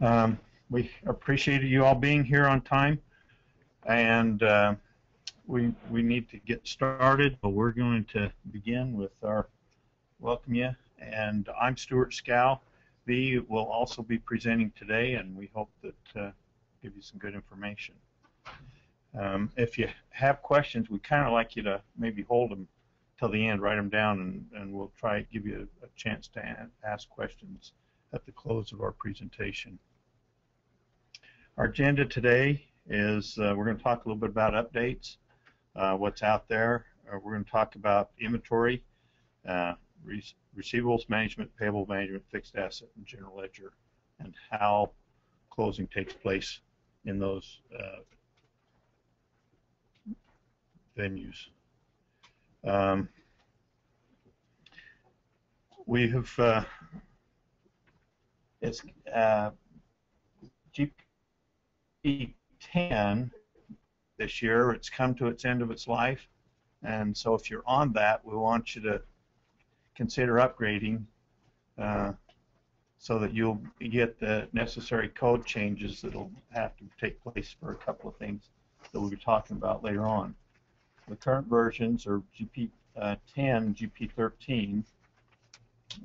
Um, we appreciate you all being here on time, and uh, we we need to get started. But we're going to begin with our welcome you, and I'm Stuart Scow. V will also be presenting today, and we hope that uh, give you some good information. Um, if you have questions, we kind of like you to maybe hold them till the end, write them down, and, and we'll try to give you a, a chance to ask questions at the close of our presentation. Our agenda today is uh, we're going to talk a little bit about updates, uh, what's out there. Uh, we're going to talk about inventory, uh, re receivables management, payable management, fixed asset, and general ledger, and how closing takes place in those uh, venues. Um, we have uh, it's uh, GP10 this year. It's come to its end of its life, and so if you're on that, we want you to consider upgrading uh, so that you'll get the necessary code changes that'll have to take place for a couple of things that we'll be talking about later on. The current versions are GP10, uh, GP13,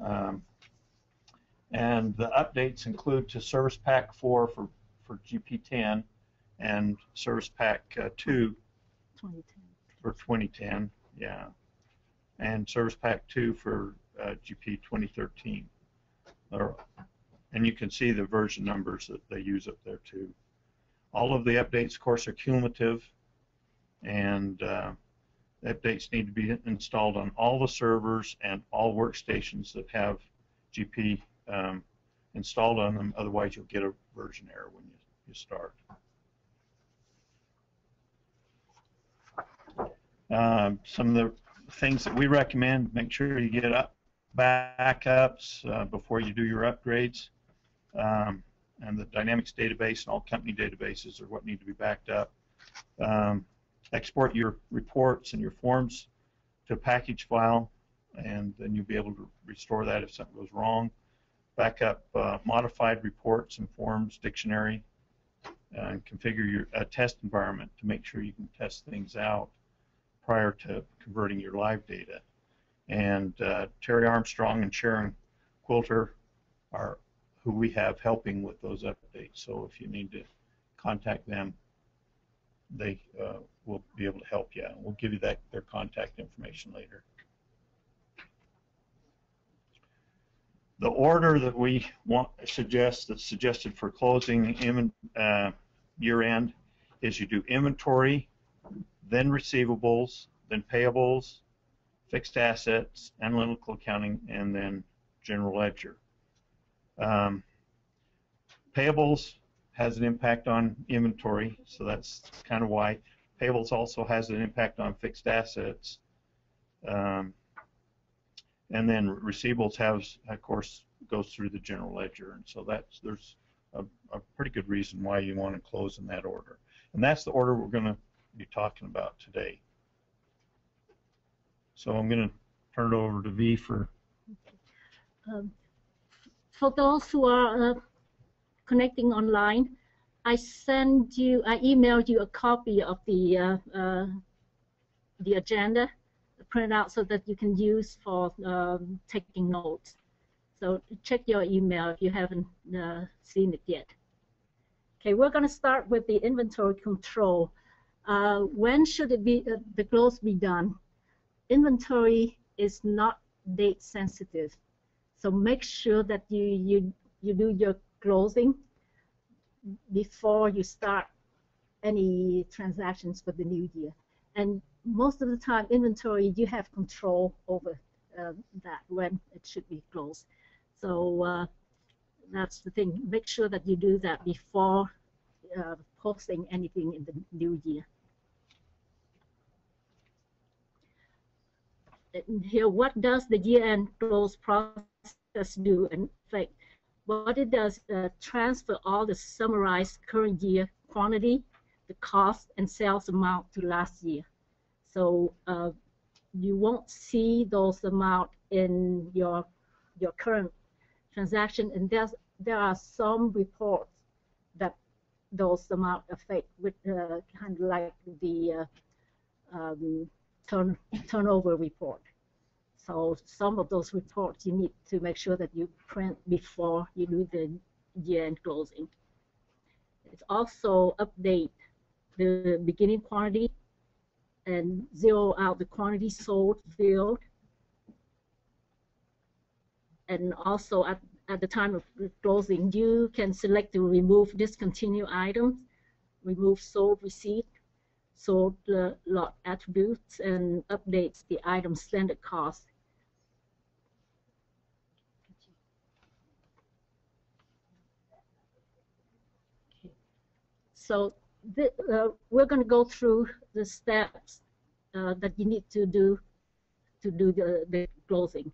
um, and the updates include to Service Pack 4 for, for GP10 and Service Pack uh, 2 2010. for 2010, yeah, and Service Pack 2 for uh, GP 2013. Or, and you can see the version numbers that they use up there too. All of the updates, of course, are cumulative, and uh, updates need to be installed on all the servers and all workstations that have GP um, installed on them. Otherwise, you'll get a version error when you, you start. Um, some of the things that we recommend, make sure you get up backups uh, before you do your upgrades. Um, and the Dynamics database and all company databases are what need to be backed up. Um, export your reports and your forms to a package file, and then you'll be able to restore that if something goes wrong. Backup uh, modified reports and forms dictionary, and configure your uh, test environment to make sure you can test things out prior to converting your live data. And uh, Terry Armstrong and Sharon Quilter are who we have helping with those updates. So if you need to contact them, they uh, will be able to help you. We'll give you that their contact information later. The order that we want suggest that's suggested for closing in, uh, year end is you do inventory, then receivables, then payables, fixed assets, analytical accounting, and then general ledger. Um, payables has an impact on inventory, so that's kind of why. Payables also has an impact on fixed assets. Um, and then receivables has, of course, goes through the general ledger, and so that's there's a, a pretty good reason why you want to close in that order, and that's the order we're going to be talking about today. So I'm going to turn it over to V for. Um, for those who are uh, connecting online, I send you, I emailed you a copy of the uh, uh, the agenda printed out so that you can use for um, taking notes. So check your email if you haven't uh, seen it yet. Okay, we're going to start with the inventory control. Uh, when should it be uh, the close be done? Inventory is not date sensitive, so make sure that you you you do your closing before you start any transactions for the new year. And most of the time, inventory, you have control over uh, that when it should be closed. So uh, that's the thing. Make sure that you do that before uh, posting anything in the new year. Here, what does the year-end close process do? In fact, what it does uh, transfer all the summarized current year quantity, the cost, and sales amount to last year. So uh, you won't see those amount in your your current transaction, and that's there are some reports that those amount affect with uh, kind of like the uh, um, turn, turnover report. So some of those reports you need to make sure that you print before you do the year-end closing. It also update the beginning quantity and zero out the quantity sold field. And also at, at the time of closing, you can select to remove discontinued items, remove sold receipt, sold uh, lot attributes, and updates the item standard cost. So the, uh, we're going to go through the steps uh, that you need to do to do the, the closing.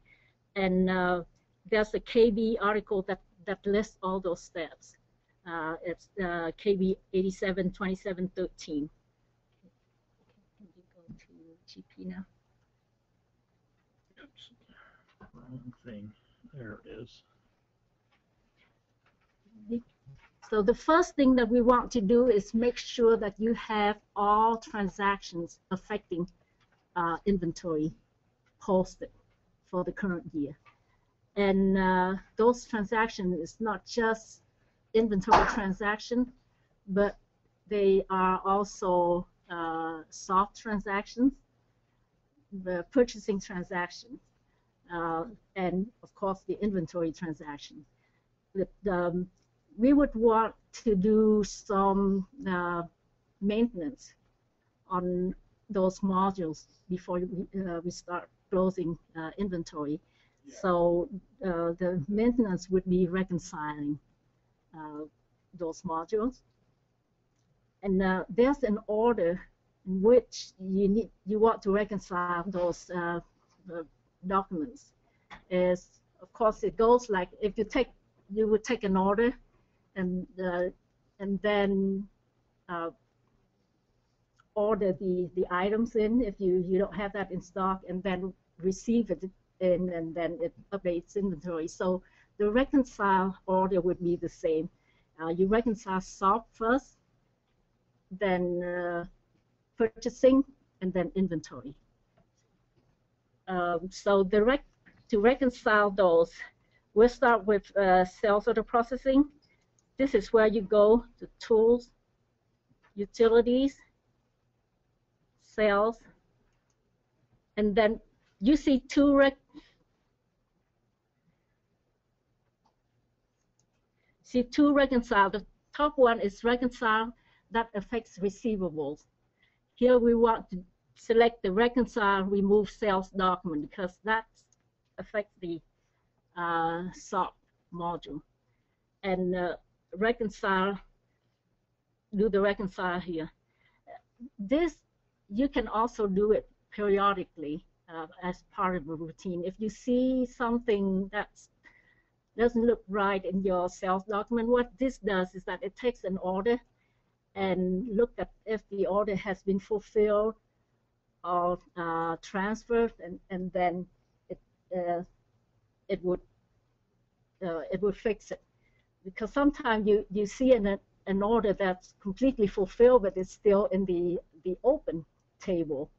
And uh, there's a KB article that, that lists all those steps. Uh, it's uh, KB 872713. Can you go to GP now? Oops. Wrong thing. There it is. So the first thing that we want to do is make sure that you have all transactions affecting uh, inventory posted for the current year. And uh, those transactions is not just inventory transaction, but they are also uh, SOP transactions, the purchasing transactions, uh, and of course the inventory transactions. The, um, we would want to do some uh, maintenance on those modules before we, uh, we start closing uh, inventory. Yeah. So uh, the maintenance would be reconciling uh, those modules. And uh, there's an order in which you need you want to reconcile those documents. Is of course it goes like if you take you would take an order and uh, and then uh, order the the items in if you you don't have that in stock and then receive it in and then it updates inventory. So the reconcile order would be the same. Uh, you reconcile SOP first then uh, purchasing and then inventory. Um, so the rec to reconcile those we'll start with uh, sales order processing this is where you go to tools, utilities, sales, and then you see two rec see two reconcile. The top one is reconcile that affects receivables. Here we want to select the reconcile remove sales document because that affects the uh, SOP module. And uh, reconcile, do the reconcile here. This, you can also do it periodically uh, as part of a routine. If you see something that doesn't look right in your sales document, what this does is that it takes an order and look at if the order has been fulfilled or uh, transferred, and, and then it uh, it would uh, it would fix it because sometimes you, you see an, an order that's completely fulfilled but it's still in the, the open table,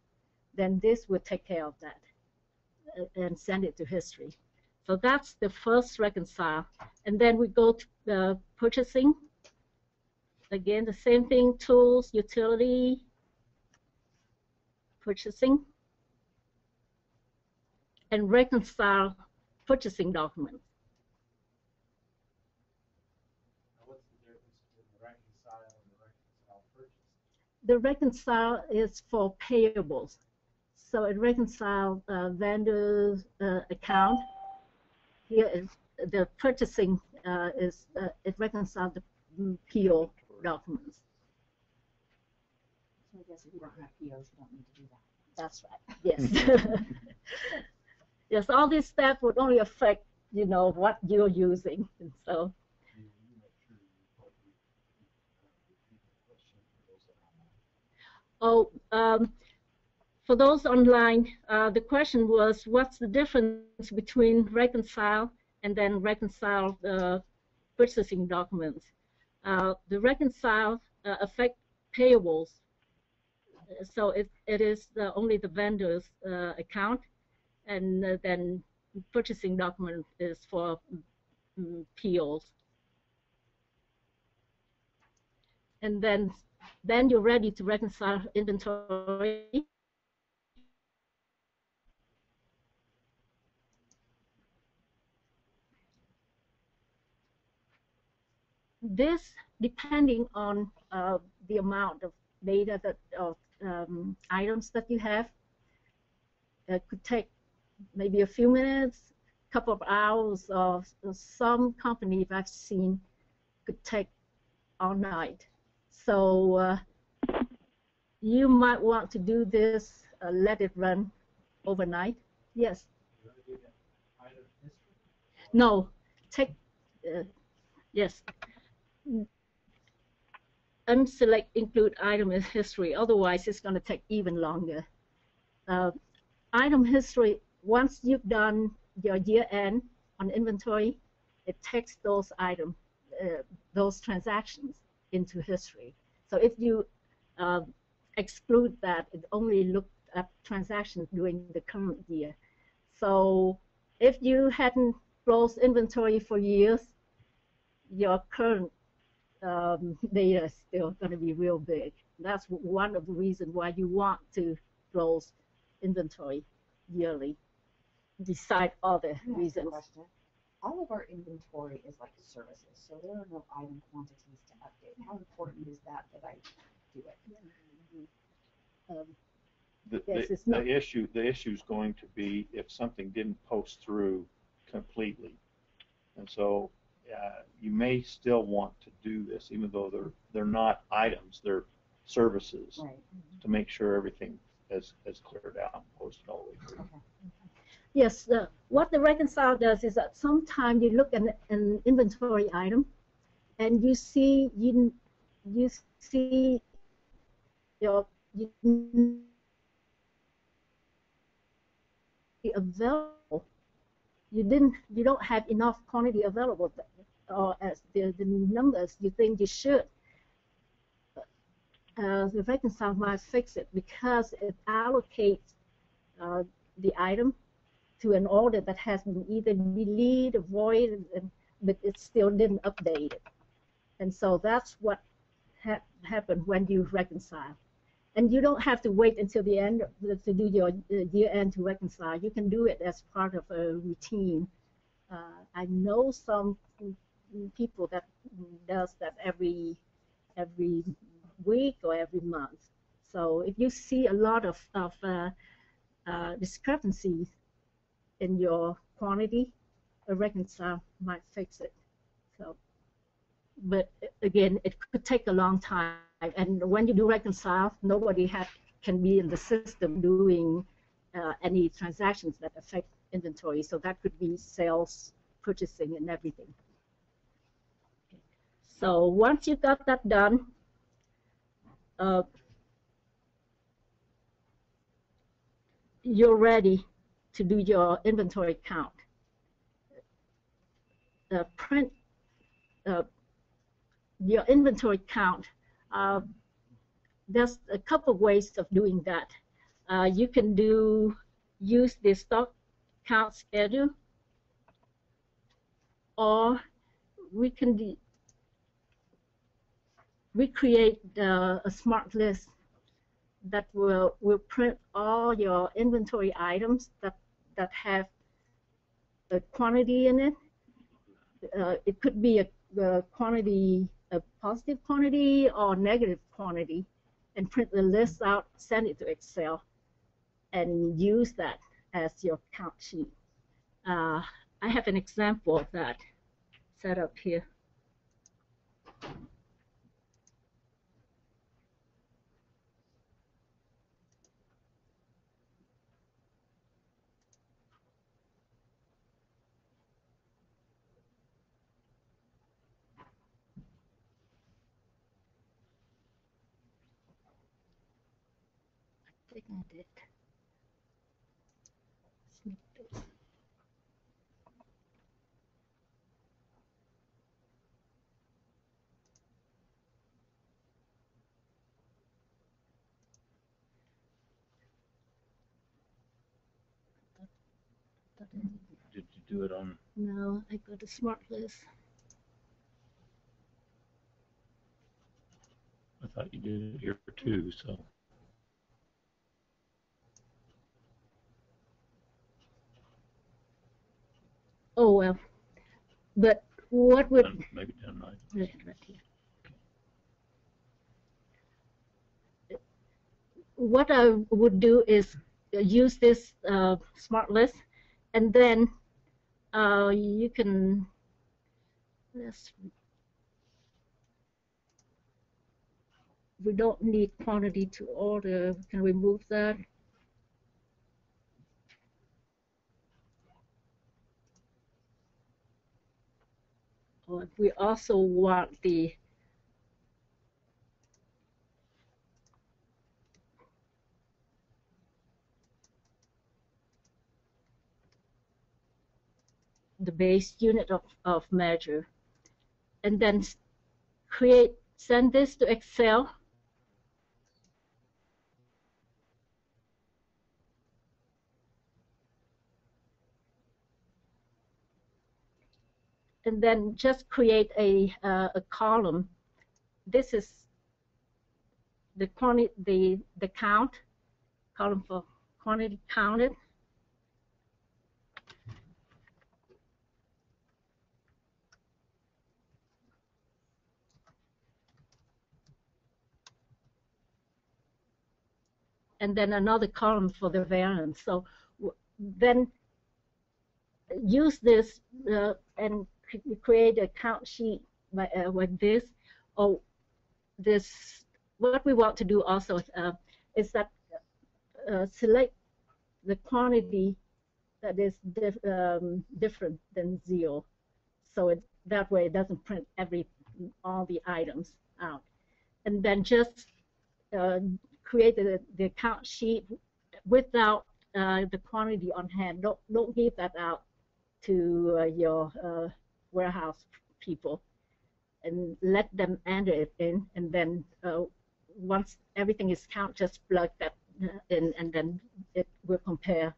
then this would take care of that uh, and send it to history. So that's the first reconcile. And then we go to the purchasing. Again, the same thing, tools, utility, purchasing, and reconcile purchasing documents. The reconcile is for payables. So it reconciles uh, vendor's uh, account. Here is the purchasing uh, is uh, it reconciles the PO documents. So I guess if you don't have POs, you don't need to do that. That's right. Yes. yes. All these steps would only affect you know what you're using, and so. Oh, um, for those online, uh, the question was, what's the difference between reconcile and then reconcile uh, purchasing documents. Uh, the reconcile uh, affect payables. So it, it is the, only the vendor's uh, account, and uh, then purchasing document is for mm, POs. And then, then you're ready to reconcile inventory. This, depending on uh, the amount of data that of um, items that you have, it could take maybe a few minutes, a couple of hours, or some companies I've seen could take all night. So uh, you might want to do this, uh, let it run overnight. Yes. No, take, uh, yes. Unselect include item in history, otherwise it's going to take even longer. Uh, item history, once you've done your year end on inventory, it takes those items, uh, those transactions into history. So if you uh, exclude that, it only looked at transactions during the current year. So if you hadn't closed inventory for years, your current um, data is still going to be real big. That's one of the reasons why you want to close inventory yearly, beside other Can I ask a reasons. question? All of our inventory is like services, so there are no item quantities to update. How important is that that I do it? Um, The, Yes, the, it's not- the issue, is going to be if something didn't post through completely. And so, uh, you may still want to do this, even though they're, they're not items, they're services, Right. to make sure everything is, is cleared out and posted all the way through. Yes, the, what the reconcile does is that sometimes you look at an inventory item and you see you you see your you available. You didn't you don't have enough quantity available or as the, the numbers you think you should. Uh, the reconcile might fix it because it allocates uh, the item to an order that has been either deleted, voided, but it still didn't update it. And so that's what ha- happened when you reconcile. And you don't have to wait until the end to do your uh, year end to reconcile. You can do it as part of a routine. Uh, I know some people that does that every every week or every month. So if you see a lot of, of uh, uh, discrepancies in your quantity, a reconcile might fix it. So, but again, it could take a long time. And when you do reconcile, nobody ha- can be in the system doing uh, any transactions that affect inventory. So that could be sales, purchasing, and everything. So once you've got that done, uh, you're ready to do your inventory count. Uh, print uh, your inventory count. Uh, there's a couple ways of doing that. Uh, you can do use the stock count schedule, or we can de- we create uh, a smart list that will will print all your inventory items that that have a quantity in it. Uh, it could be a, a quantity, a positive quantity or negative quantity, and print the list out, send it to Excel, and use that as your count sheet. Uh, I have an example of that set up here. I think I did. Snip this. Did you do it on, No, I go to smart list. I thought you did it here too, so. Oh, well. But what would, done- Maybe done right. right right here. What I would do is use this uh, smart list and then uh, you can, let's, we don't need quantity to order, we can remove that. We also want the the base unit of, of measure and then create send this to Excel. And then just create a uh, a column. This is the quantity the the count column for quantity counted and then another column for the variance. So then use this uh, and create a count sheet like, uh, like this. Or this, what we want to do also uh, is that uh, select the quantity that is dif um, different than zero. So it, that way it doesn't print every all the items out. And then just uh, create the, the account sheet without uh, the quantity on hand. Don't don't give that out to uh, your uh, warehouse people, and let them enter it in. And then uh, once everything is counted, just plug that uh, in, and then it will compare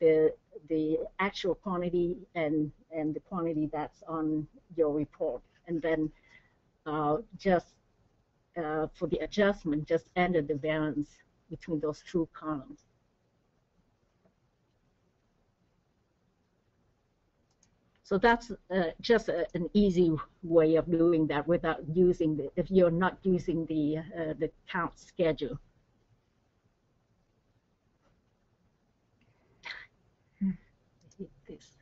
the the actual quantity and and the quantity that's on your report, and then uh, just uh, for the adjustment, just enter the variance between those two columns. So that's uh, just a, an easy way of doing that without using the, if you're not using the, uh, the count schedule. Hit this.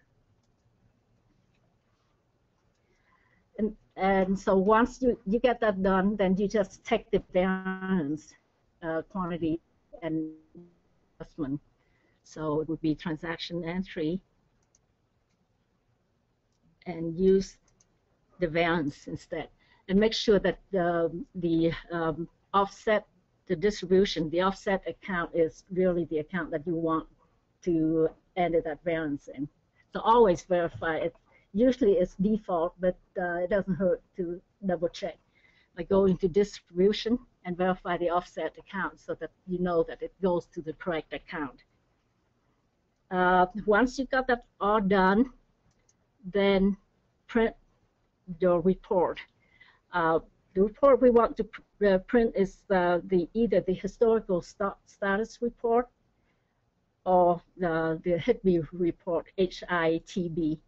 And, so once you, you get that done, then you just take the balance uh, quantity and adjustment. So it would be transaction entry and use the variance instead. And make sure that the, the um, offset, the distribution, the offset account is really the account that you want to end enter that variance in. So always verify it. Usually it's default, but uh, it doesn't hurt to double check. Like go into distribution and verify the offset account so that you know that it goes to the correct account. Uh, once you got that all done, then print your report. Uh, the report we want to pr uh, print is uh, the either the historical st status report or the, the HITB report, HITB,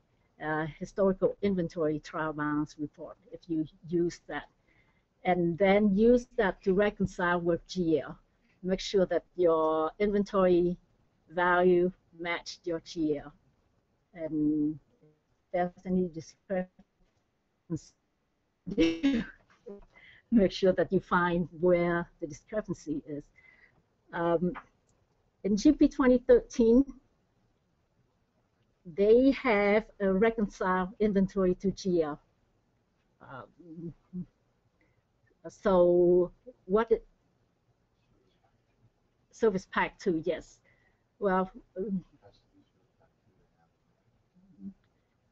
Historical Inventory Trial Balance Report, if you use that. And then use that to reconcile with GL. Make sure that your inventory value matched your GL. And there's any discrepancy, make sure that you find where the discrepancy is. Um, in GP 2013, they have a reconcile inventory to GL. Um, so what service pack 2, yes. Well,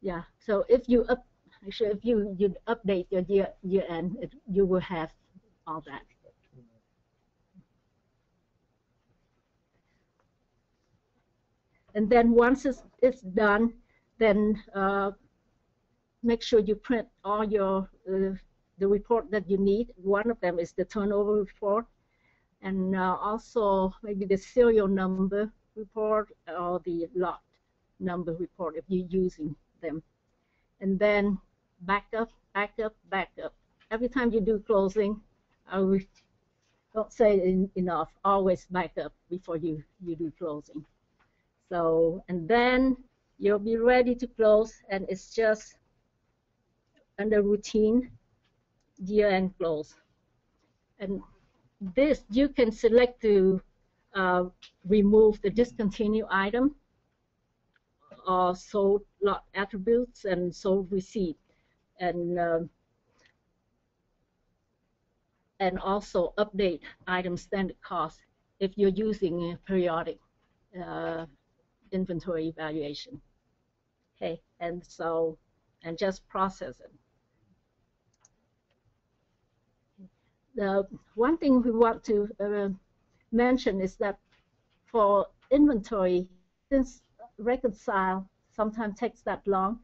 yeah, so if you up, actually if you, you update your year, year end, it, you will have all that. And then once it's, it's done, then uh, make sure you print all your uh, the report that you need. One of them is the turnover report, and uh, also maybe the serial number report or the lot number report if you're using them. And then back up, back up, back up. Every time you do closing, I will, don't say enough, always back up before you, you do closing. So, and then you'll be ready to close and it's just under routine year-end close. And this, you can select to uh, remove the discontinued item or sold lot attributes and sold receipt. And um, and also update item standard cost if you're using periodic uh, inventory evaluation. Okay, and so, and just process it. The one thing we want to uh, mention is that for inventory, since reconcile sometimes takes that long,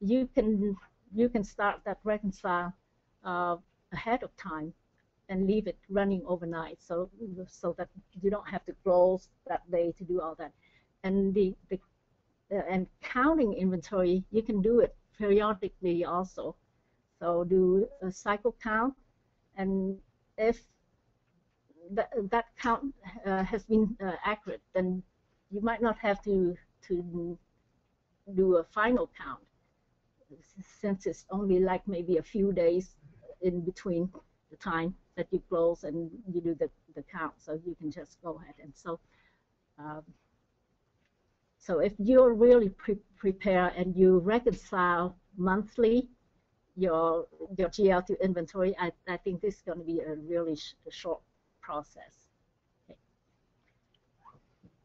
you can you can start that reconcile uh, ahead of time and leave it running overnight so so that you don't have to close that day to do all that and the, the uh, and counting inventory you can do it periodically also so do a cycle count and if that, that count uh, has been uh, accurate then you might not have to to do a final count since it's only like maybe a few days in between the time that you close and you do the, the count. So you can just go ahead. And so, um, so if you're really pre prepare and you reconcile monthly your your GL to inventory, I, I think this is going to be a really sh short process. Okay.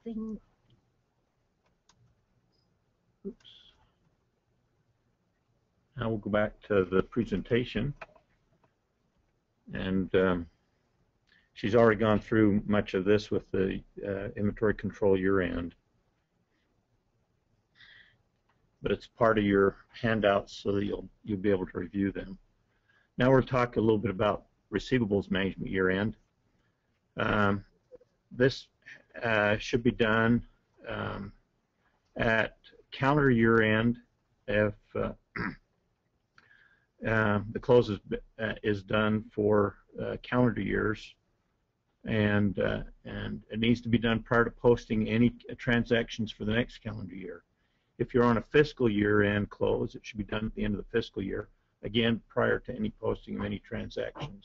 Thing. Oops. Now we'll go back to the presentation. And um, she's already gone through much of this with the uh, inventory control year end. But it's part of your handouts so that you'll you'll be able to review them. Now we're talking a little bit about receivables management year end. Um, this uh, should be done um, at calendar year end if uh, uh, the close is, uh, is done for uh, calendar years, and uh, and it needs to be done prior to posting any transactions for the next calendar year. If you're on a fiscal year end close, it should be done at the end of the fiscal year, again prior to any posting of any transactions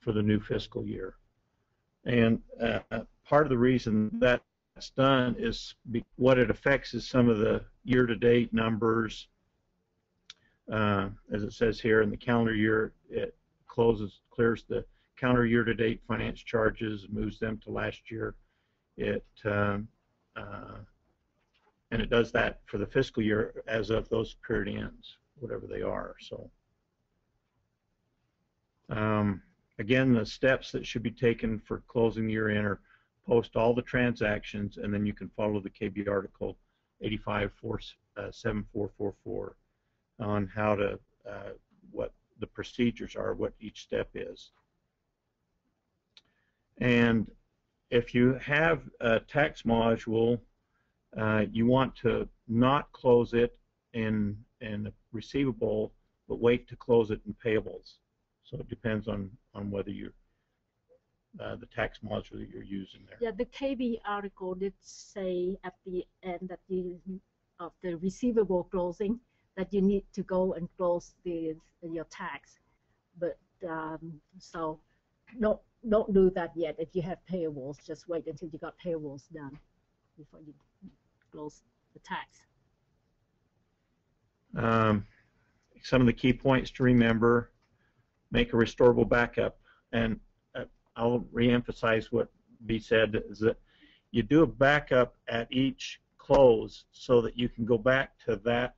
for the new fiscal year. And uh, part of the reason that that's done is what it affects is some of the year-to-date numbers uh, as it says here in the calendar year, it closes, clears the calendar year-to-date finance charges, moves them to last year. It um, uh, and it does that for the fiscal year as of those period ends, whatever they are. So um, again, the steps that should be taken for closing the year in are post all the transactions, and then you can follow the KB article 857444 on how to uh, what the procedures are, what each step is. And if you have a tax module, uh, you want to not close it in in receivable, but wait to close it in payables. So it depends on on whether you're uh, the tax module that you're using there. Yeah, the KB article did say at the end that the of the receivable closing that you need to go and close the your tax. But um, so don't don't do that yet. If you have payables, just wait until you got payables done before you close the tax. Um, some of the key points to remember: make a restorable backup, and uh, I'll reemphasize what B said is that you do a backup at each close so that you can go back to that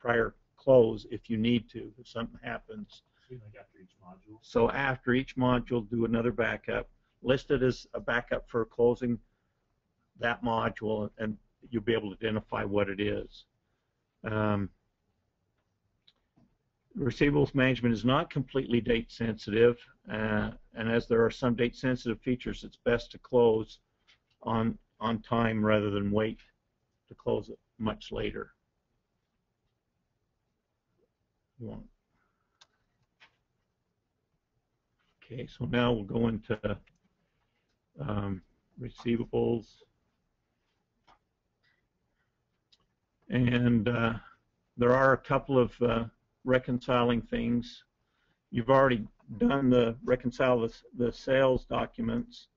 prior close if you need to, if something happens. like after each module? So after each module, do another backup. List it as a backup for closing that module, and you'll be able to identify what it is. Um, receivables management is not completely date sensitive, uh, and as there are some date sensitive features, it's best to close on on time rather than wait to close it much later. Okay, so now we'll go into um, receivables. And uh, there are a couple of uh, reconciling things. You've already done the reconcile the, the sales documents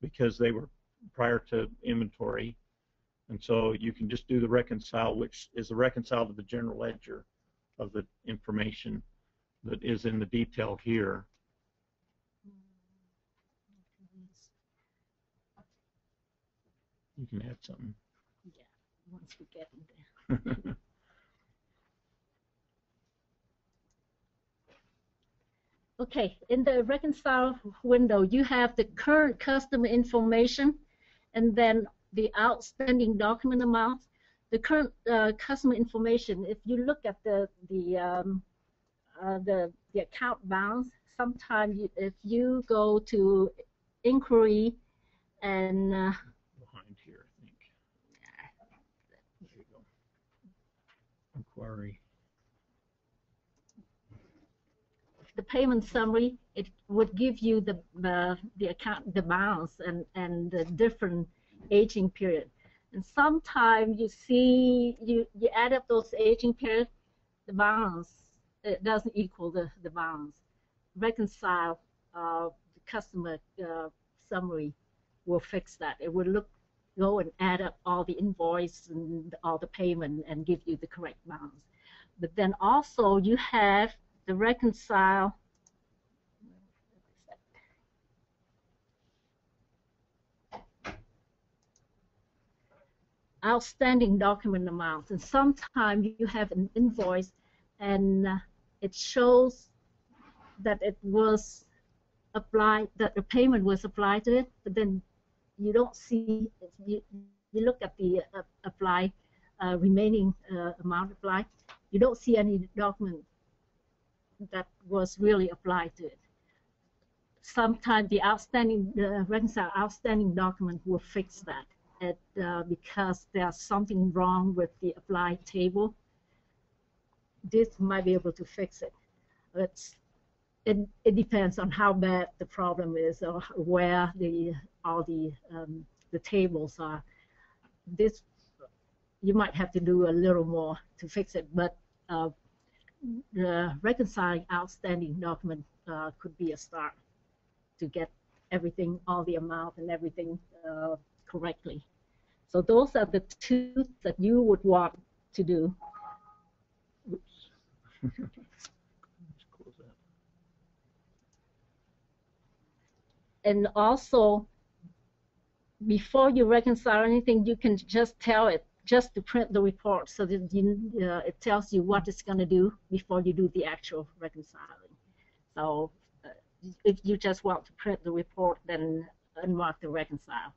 because they were prior to inventory. And so you can just do the reconcile, which is the reconcile to the general ledger of the information that is in the detail here. You can add something. Once we get. Okay, in the reconcile window, you have the current customer information and then the outstanding document amount. The current uh, customer information, if you look at the the um, uh, the, the account balance, sometimes if you go to inquiry and uh, Behind here, I think. There you go. The payment summary, it would give you the the, the account the balance and and the different aging period. And sometimes you see you you add up those aging period, the balance it doesn't equal the the balance. Reconcile uh, the customer uh, summary will fix that. It will look go and add up all the invoice and all the payment and give you the correct balance. But then also you have the reconcile outstanding document amounts and sometimes you have an invoice and uh, it shows that it was applied that the payment was applied to it but then you don't see you, you look at the uh, apply uh, remaining uh, amount applied you don't see any document that was really applied to it. Sometimes the outstanding, the reconcile outstanding document will fix that it, uh, because there's something wrong with the applied table. This might be able to fix it. It's, it, it depends on how bad the problem is or where the all the um, the tables are. This you might have to do a little more to fix it, but uh, reconciling outstanding document uh, could be a start to get everything, all the amount and everything uh, correctly. So those are the two that you would want to do. Oops. Let's close that. And also, before you reconcile anything, you can just tell it just to print the report so that you, uh, it tells you what it's going to do before you do the actual reconciling. So uh, if you just want to print the report, then unmark the reconcile.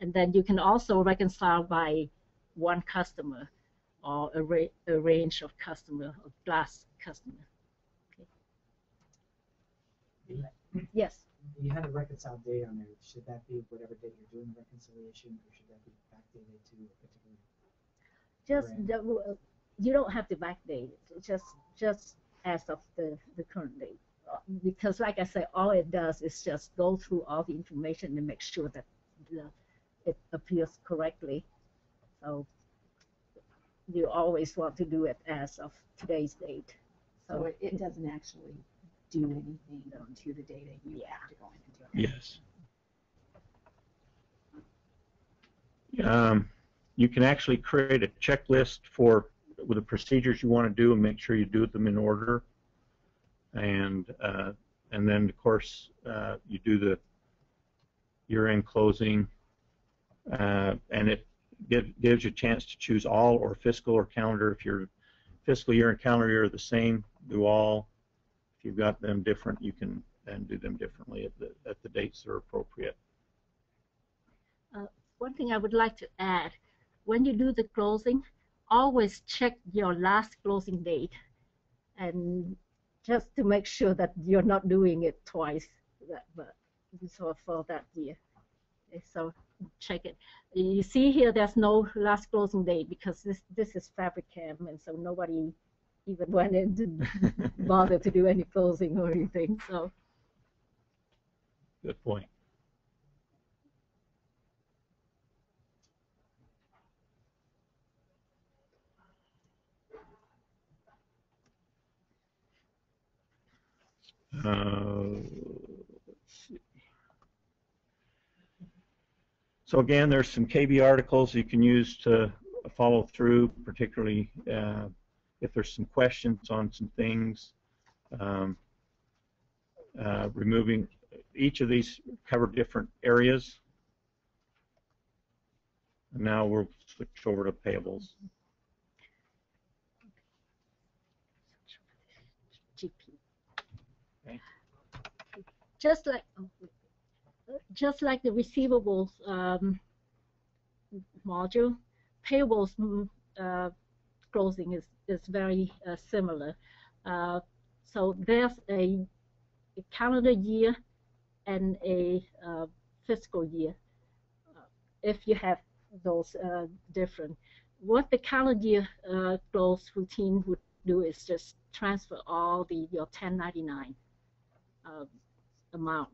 And then you can also reconcile by one customer or a, ra a range of customer, or class customer. Okay. Yes. You had a reconciled date on there. Should that be whatever date you're doing the reconciliation, or should that be backdated to a particular? just Right. the, you don't have to backdate it. Just just as of the the current date, Uh, because like I said, all it does is just go through all the information and make sure that the, it appears correctly. So you always want to do it as of today's date. So it, it doesn't actually do anything to the data. You Yeah. have to go in and do it. Yes. Um, you can actually create a checklist for with the procedures you want to do and make sure you do them in order. And uh, and then of course uh, you do the year-end closing, uh, and it give, gives you a chance to choose all or fiscal or calendar. If your fiscal year and calendar year are the same, do all. If you've got them different, you can and do them differently at the at the dates that are appropriate. Uh, one thing I would like to add, when you do the closing, always check your last closing date, and just to make sure that you're not doing it twice. That, but so for that year, so check it. You see here, there's no last closing date because this this is Fabrikam, and so nobody even went in to bother to do any closing or anything. So. Good point. Uh. So again, there's some KB articles you can use to follow through, particularly uh, if there's some questions on some things. Um, uh, removing each of these cover different areas. And now we'll switch over to payables. Okay. Just like oh. Just like the receivables um, module, payables mm, uh, closing is is very uh, similar. Uh, so there's a, a calendar year and a uh, fiscal year. If you have those different, what the calendar year uh, close routine would do is just transfer all the your 1099 uh, amount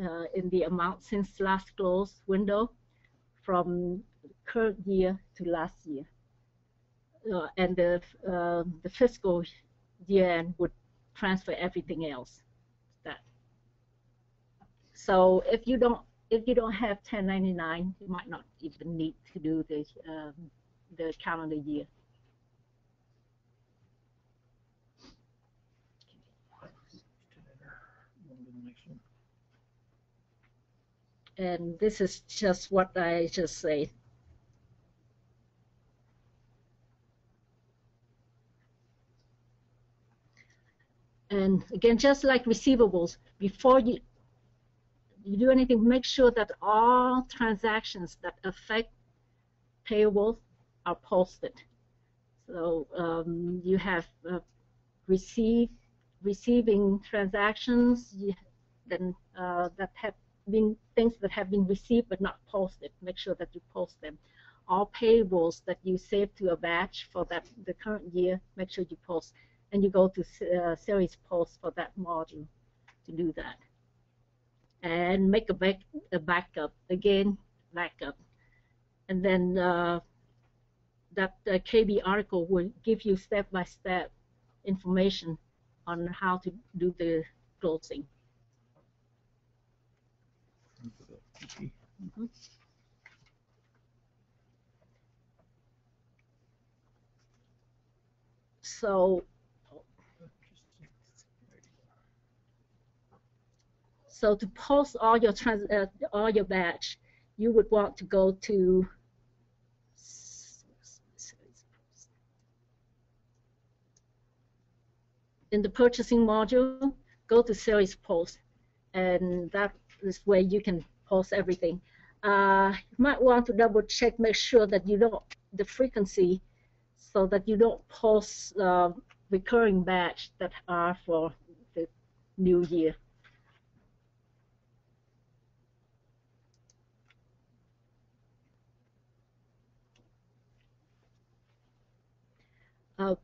uh, in the amount since last close window from current year to last year, uh, and the uh, the fiscal year end would transfer everything else. That. So if you don't if you don't have 1099, you might not even need to do the um, the calendar year. and this is just what I just say. And again, just like receivables, before you you do anything, make sure that all transactions that affect payables are posted. So um, you have uh, receive receiving transactions, you, then uh, that have been things that have been received but not posted. Make sure that you post them. All payables that you save to a batch for that the current year, make sure you post, and you go to uh, series post for that module to do that. And make a back a backup again, backup, and then uh, that uh, KB article will give you step by step information on how to do the closing. Mhm. So, so to post all your trans, uh, all your batch, you would want to go to in the purchasing module, go to series post, and that is where you can post everything. Uh, you might want to double check, make sure that you don't the frequency, so that you don't post uh, recurring batch that are for the new year. Uh,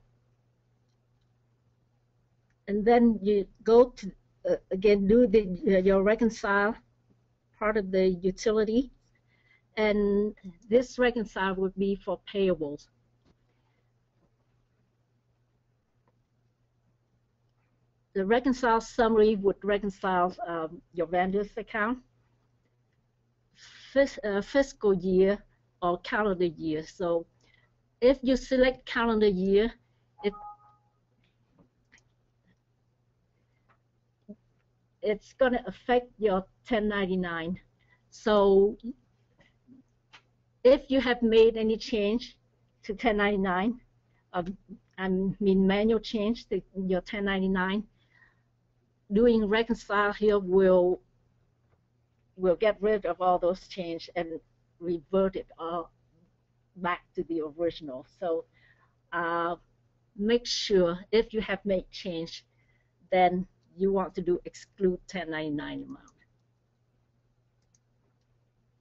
and then you go to uh, again do the your reconcile part of the utility. And this reconcile would be for payables. The reconcile summary would reconcile um, your vendor's account Fis uh, fiscal year or calendar year. So if you select calendar year it it's going to affect your 1099. So if you have made any change to 1099, um, I mean manual change to your 1099, doing reconcile here will will get rid of all those change and revert it uh, back to the original. So uh, make sure if you have made change, then you want to do exclude 1099 amount.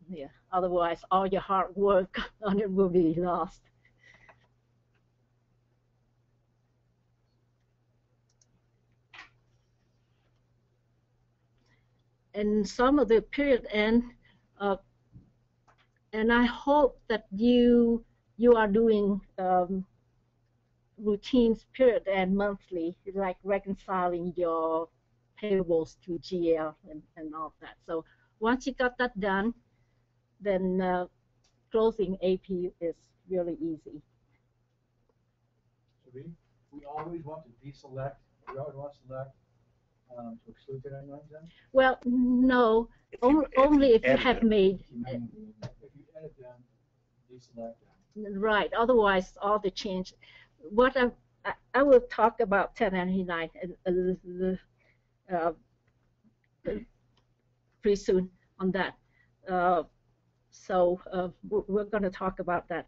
Yeah, otherwise all your hard work on it will be lost. And some of the period end, uh, and I hope that you you are doing um, routines period and monthly, like reconciling your payables to GL and, and all of that. So once you got that done, then uh, closing AP is really easy. So we, we always want to deselect, we always want to select, um, to exclude the nine then? Well, no, If you- on- if you only if you have them. made If Right, otherwise all the change, what I, I, will talk about 1099 and, uh, uh, pretty soon on that. Uh, so uh, we're, going to talk about that.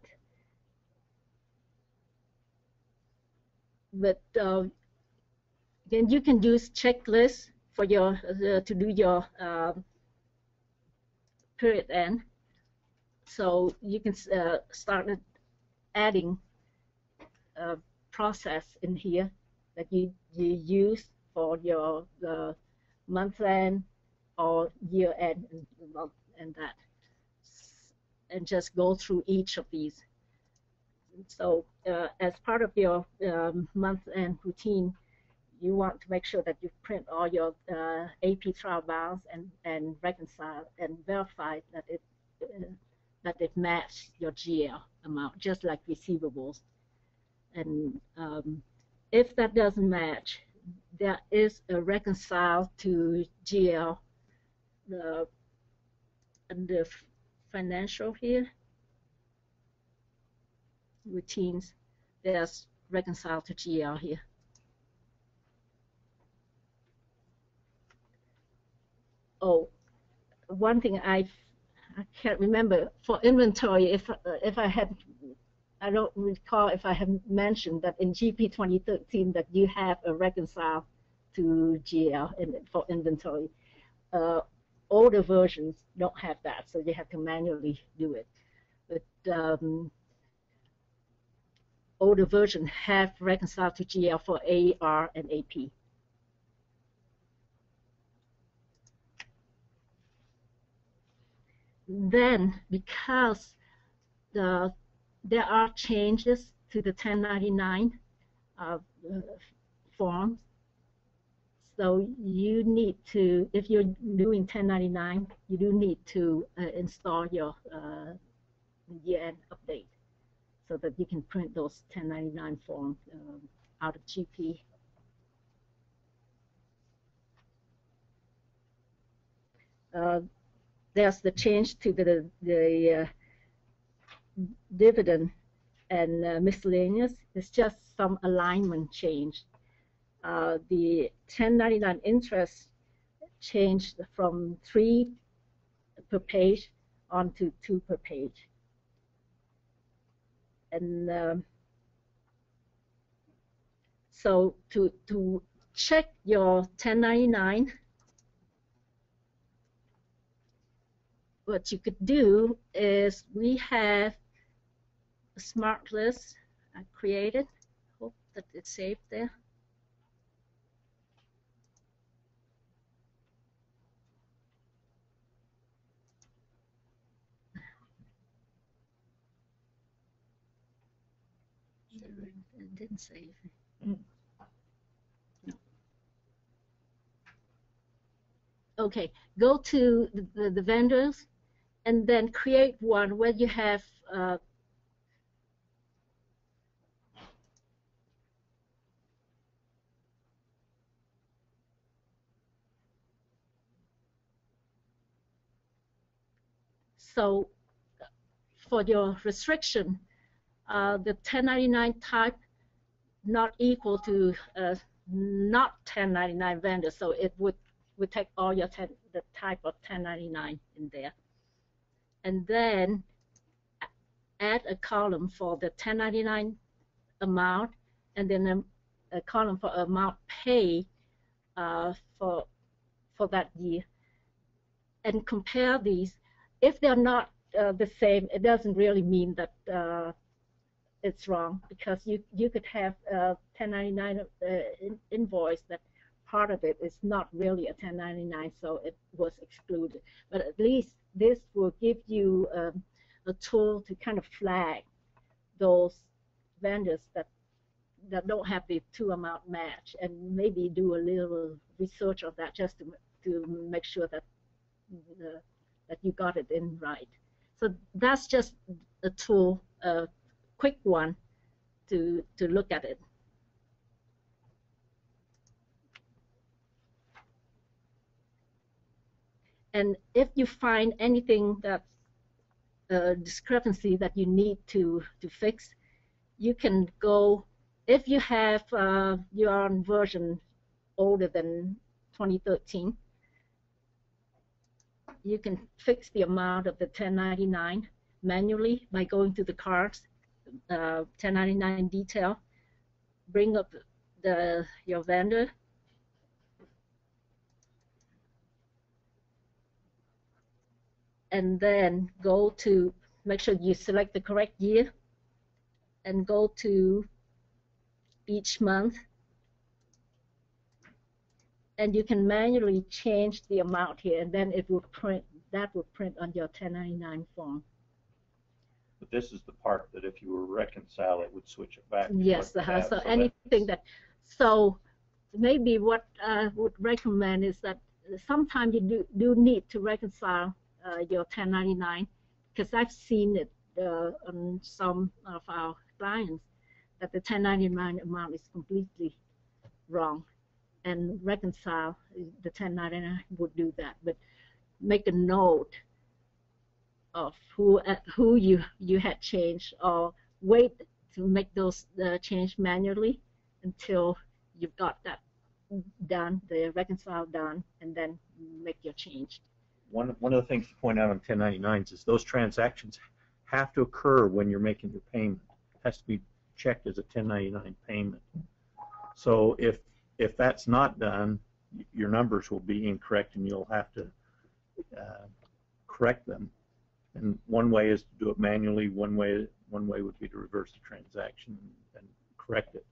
But uh, then you can use checklist for your uh, to do your um, period end. So you can uh, start adding a process in here that you, you use for your the month end or year end and, and that. And just go through each of these. So uh, as part of your um, month end routine, you want to make sure that you print all your uh, AP trial balance and, and reconcile and verify that it uh, that it matched your GL amount, just like receivables. And um, if that doesn't match, there is a reconcile to GL the under financial here routines. There's reconcile to GL here. Oh, one thing I I can't remember for inventory if if I had I don't recall if I have mentioned that in GP 2013 that you have a reconcile to GL in, for inventory. Uh, older versions don't have that, so you have to manually do it. But um, older version have reconciled to GL for AR and AP. Then, because the there are changes to the 1099 uh, form. So you need to, if you're doing 1099, you do need to uh, install your uh, year-end update so that you can print those 1099 forms um, out of GP. Uh, there's the change to the, the uh, dividend and uh, miscellaneous. It's just some alignment change. Uh, the 1099 interest changed from three per page onto two per page. And um, so to, to check your 1099, what you could do is we have a smart list I created. Hope that it's saved there. It didn't save. No. Okay, go to the, the, the vendors and then create one where you have uh, so for your restriction, uh, the 1099 type not equal to uh, not 1099 vendor, so it would would take all your ten, the type of 1099 in there. And then add a column for the 1099 amount, and then a, a column for amount paid uh, for for that year, and compare these. If they're not uh, the same, it doesn't really mean that uh, it's wrong because you you could have a 1099 uh, invoice that part of it is not really a 1099, so it was excluded. But at least this will give you um, a tool to kind of flag those vendors that that don't have the two amount match and maybe do a little research of that just to to make sure that uh, that you got it in right. So that's just a tool, a quick one to to look at it. And if you find anything that's a discrepancy that you need to, to fix, you can go, if you have, uh, you're on version older than 2013, you can fix the amount of the 1099 manually by going to the cards, uh, 1099 detail, bring up the your vendor, and then go to make sure you select the correct year and go to each month and you can manually change the amount here and then it will print that will print on your 1099 form But this is the part that if you were reconcile, it would switch it back. yes what you uh, have, so that- anything that so maybe what I would recommend is that sometimes you do, do need to reconcile uh, your 1099 because I've seen it uh, on some of our clients that the 1099 amount is completely wrong. And reconcile the 1099 would do that but make a note of who uh, who you you had changed or wait to make those uh, change manually until you've got that done the reconcile done and then make your change One, one of the things to point out on 1099s is those transactions have to occur when you're making your payment. It has to be checked as a 1099 payment. So if, if that's not done, your numbers will be incorrect and you'll have to uh, correct them. And one way is to do it manually, one way, one way would be to reverse the transaction and correct it.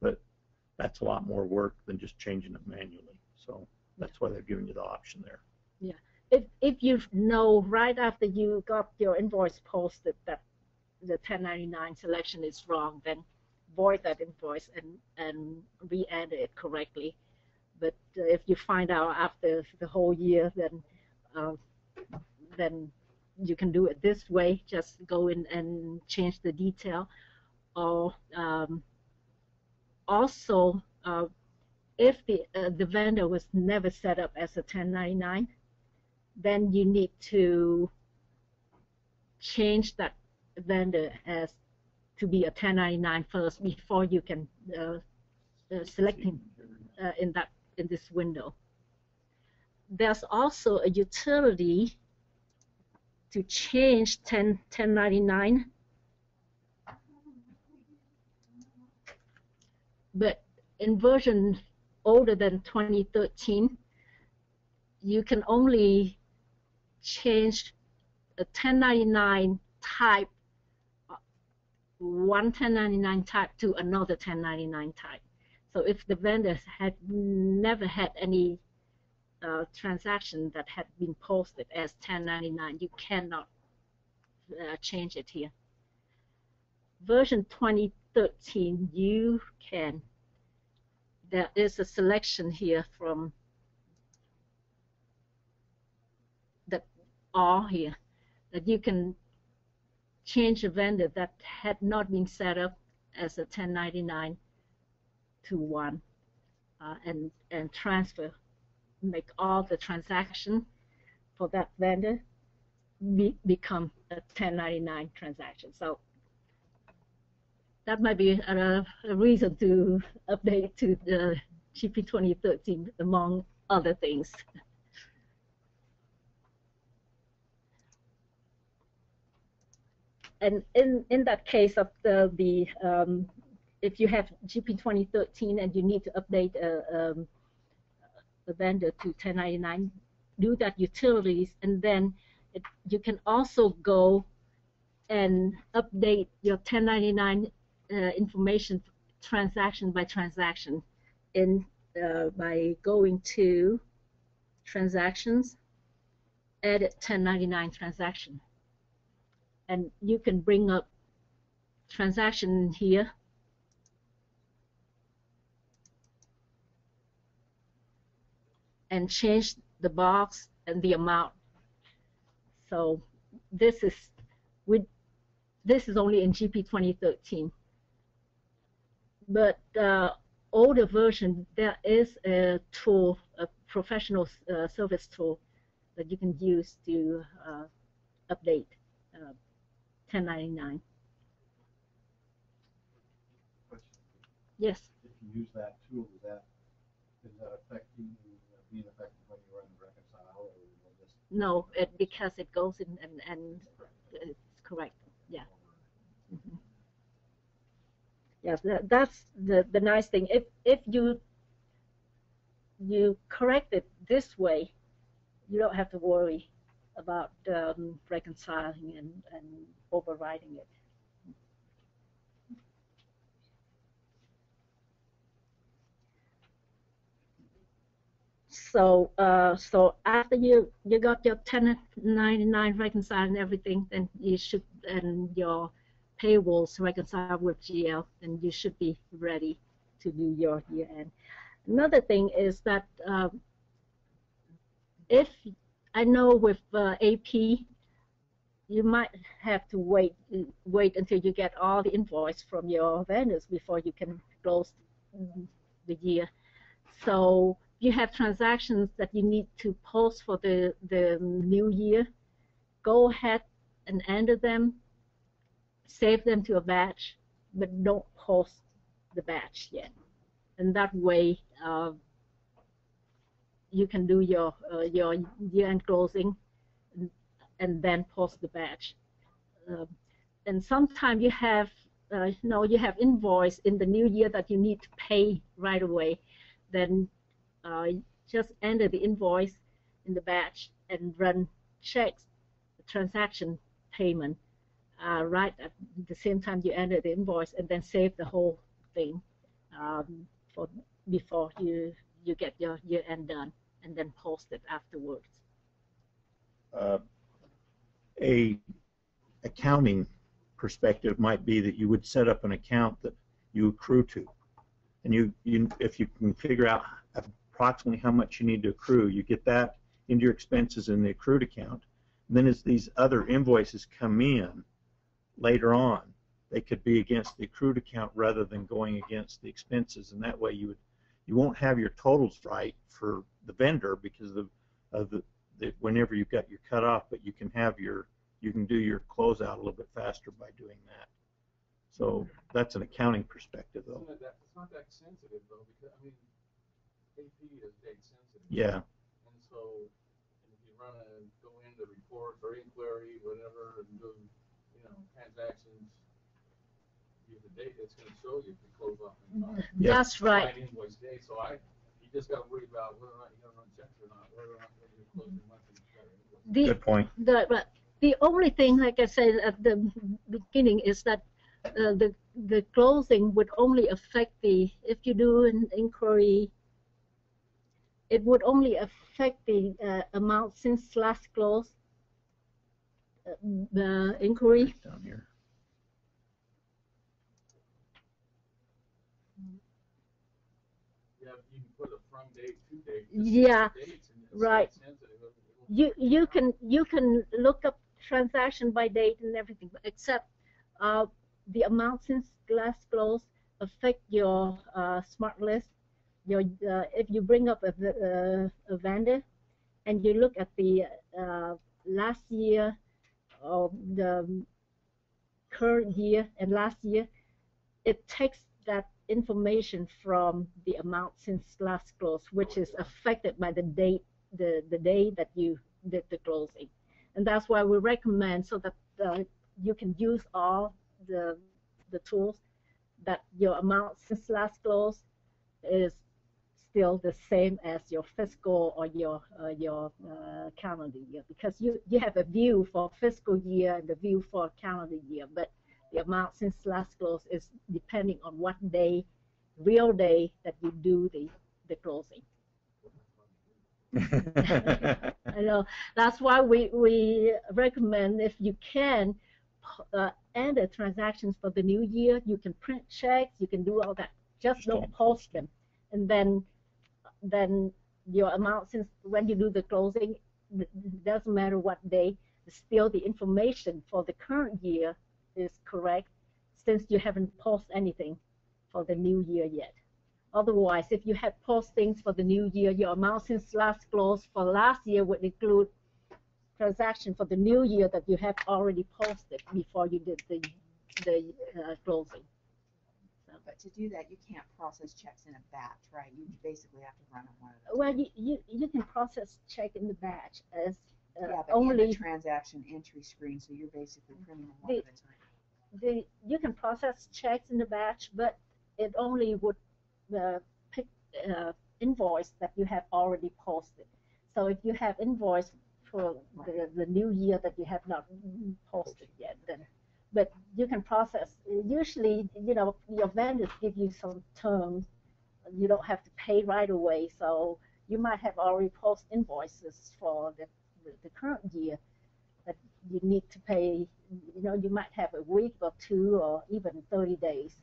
But that's a lot more work than just changing it manually. So that's why they're giving you the option there. If if you know right after you got your invoice posted that the 1099 selection is wrong, then void that invoice and and re-enter it correctly. But uh, if you find out after the whole year, then uh, then you can do it this way. Just go in and change the detail, or um, also uh, if the uh, the vendor was never set up as a 1099 then you need to change that vendor as to be a 1099 first before you can uh, uh, select him uh, in that in this window. There's also a utility to change 10 1099, but in version older than 2013, you can only change a 1099 type, one 1099 type to another 1099 type. So if the vendor had never had any uh, transaction that had been posted as 1099, you cannot uh, change it here. Version 2013, you can. There is a selection here from all here that you can change a vendor that had not been set up as a 1099 to one uh, and and transfer make all the transaction for that vendor be, become a 1099 transaction. So that might be a, a reason to update to the GP 2013 among other things and in in that case of the the um, if you have GP 2013 and you need to update a, um, a vendor to 1099, do that utilities, and then it, you can also go and update your 1099 uh, information transaction by transaction in uh, by going to transactions, edit 1099 transaction, and you can bring up transaction here and change the box and the amount. So this is with this is only in GP 2013. But uh, older version, there is a tool, a professional uh, service tool that you can use to uh, update uh, 1099. Question. Yes. If you use that tool, is that, is that affecting, being affected when you run the reconcile or this? No, it, because it goes in and, and it's correct. Yeah. Mhm. Yes, that, that's the, the nice thing. If if you you correct it this way, you don't have to worry about um, reconciling and, and overriding it. So uh, so after you you got your 1099 reconciled and everything, then you should and your payrolls reconciled with GL, then you should be ready to do your year end. Another thing is that um, if I know with uh, AP, you might have to wait wait until you get all the invoice from your vendors before you can close the year. So you have transactions that you need to post for the, the new year, go ahead and enter them, save them to a batch, but don't post the batch yet. And that way, uh, you can do your uh, your year-end closing, and, then post the batch. Um, and sometimes you have, uh, you know, you have invoice in the new year that you need to pay right away. Then uh, just enter the invoice in the batch and run checks, transaction payment, uh, right at the same time you enter the invoice, and then save the whole thing um, for before you you get your year end done, and then post it afterwards. Uh, a accounting perspective might be that you would set up an account that you accrue to, and you, you if you can figure out approximately how much you need to accrue. You get that into your expenses in the accrued account. And then as these other invoices come in later on, they could be against the accrued account rather than going against the expenses. And that way you would you won't have your totals right for the vendor because of, of the, the whenever you've got your cutoff, but you can have your you can do your closeout a little bit faster by doing that. So that's an accounting perspective, though. Isn't that, it's not that sensitive though, because I mean, AP is date sensitive. Yeah. And so if you run a, go into report or inquiry, whatever, and do, you know, transactions, use the date that's gonna show you if you close off in time. Yeah. That's right. Right invoice day, so I, you just gotta worry about whether or not you're gonna run checks or not, whether or not you're closing monthly. The, Good point. the, but the only thing, like I said at the beginning, is that uh, the the closing would only affect the if you do an inquiry it would only affect the uh, amount since last close, uh, the inquiry. Down here. Yeah, you can put a from date to date. Yeah, dates and it's right. sensitive. It'll- it'll- You you can you can look up transaction by date and everything, except uh, the amount since last close affect your uh, smart list. Your uh, if you bring up a, uh, a vendor and you look at the uh, last year or the current year and last year, it takes that information from the amount since last close, which is affected by the date, the, the day that you did the closing. And that's why we recommend so that the you can use all the the tools, that your amount since last close is still the same as your fiscal or your uh, your uh, calendar year because you you have a view for fiscal year and the view for calendar year, but the amount since last close is depending on what day, real day that you do the the closing. I know that's why we we recommend if you can uh, the transactions for the new year, you can print checks, you can do all that. Just don't post them, and then then your amount since when you do the closing, it doesn't matter what day, still the information for the current year is correct since you haven't posted anything for the new year yet. Otherwise, if you had posted things for the new year, your amount since last close for last year would include transaction for the new year that you have already posted before you did the the uh, closing. So, But to do that, you can't process checks in a batch, right? You basically have to run them one at a well, you, you you can process check in the batch as uh, Yeah, but only the transaction entry screen, so you're basically printing them one The- at a time. The you can process checks in the batch, but it only would uh, pick uh, invoice that you have already posted. So if you have invoice for the, the new year that you have not posted yet, then but you can process. Usually, you know, your vendors give you some terms. You don't have to pay right away, so you might have already posted invoices for the, the, current year you need to pay. You know, you might have a week or two or even 30 days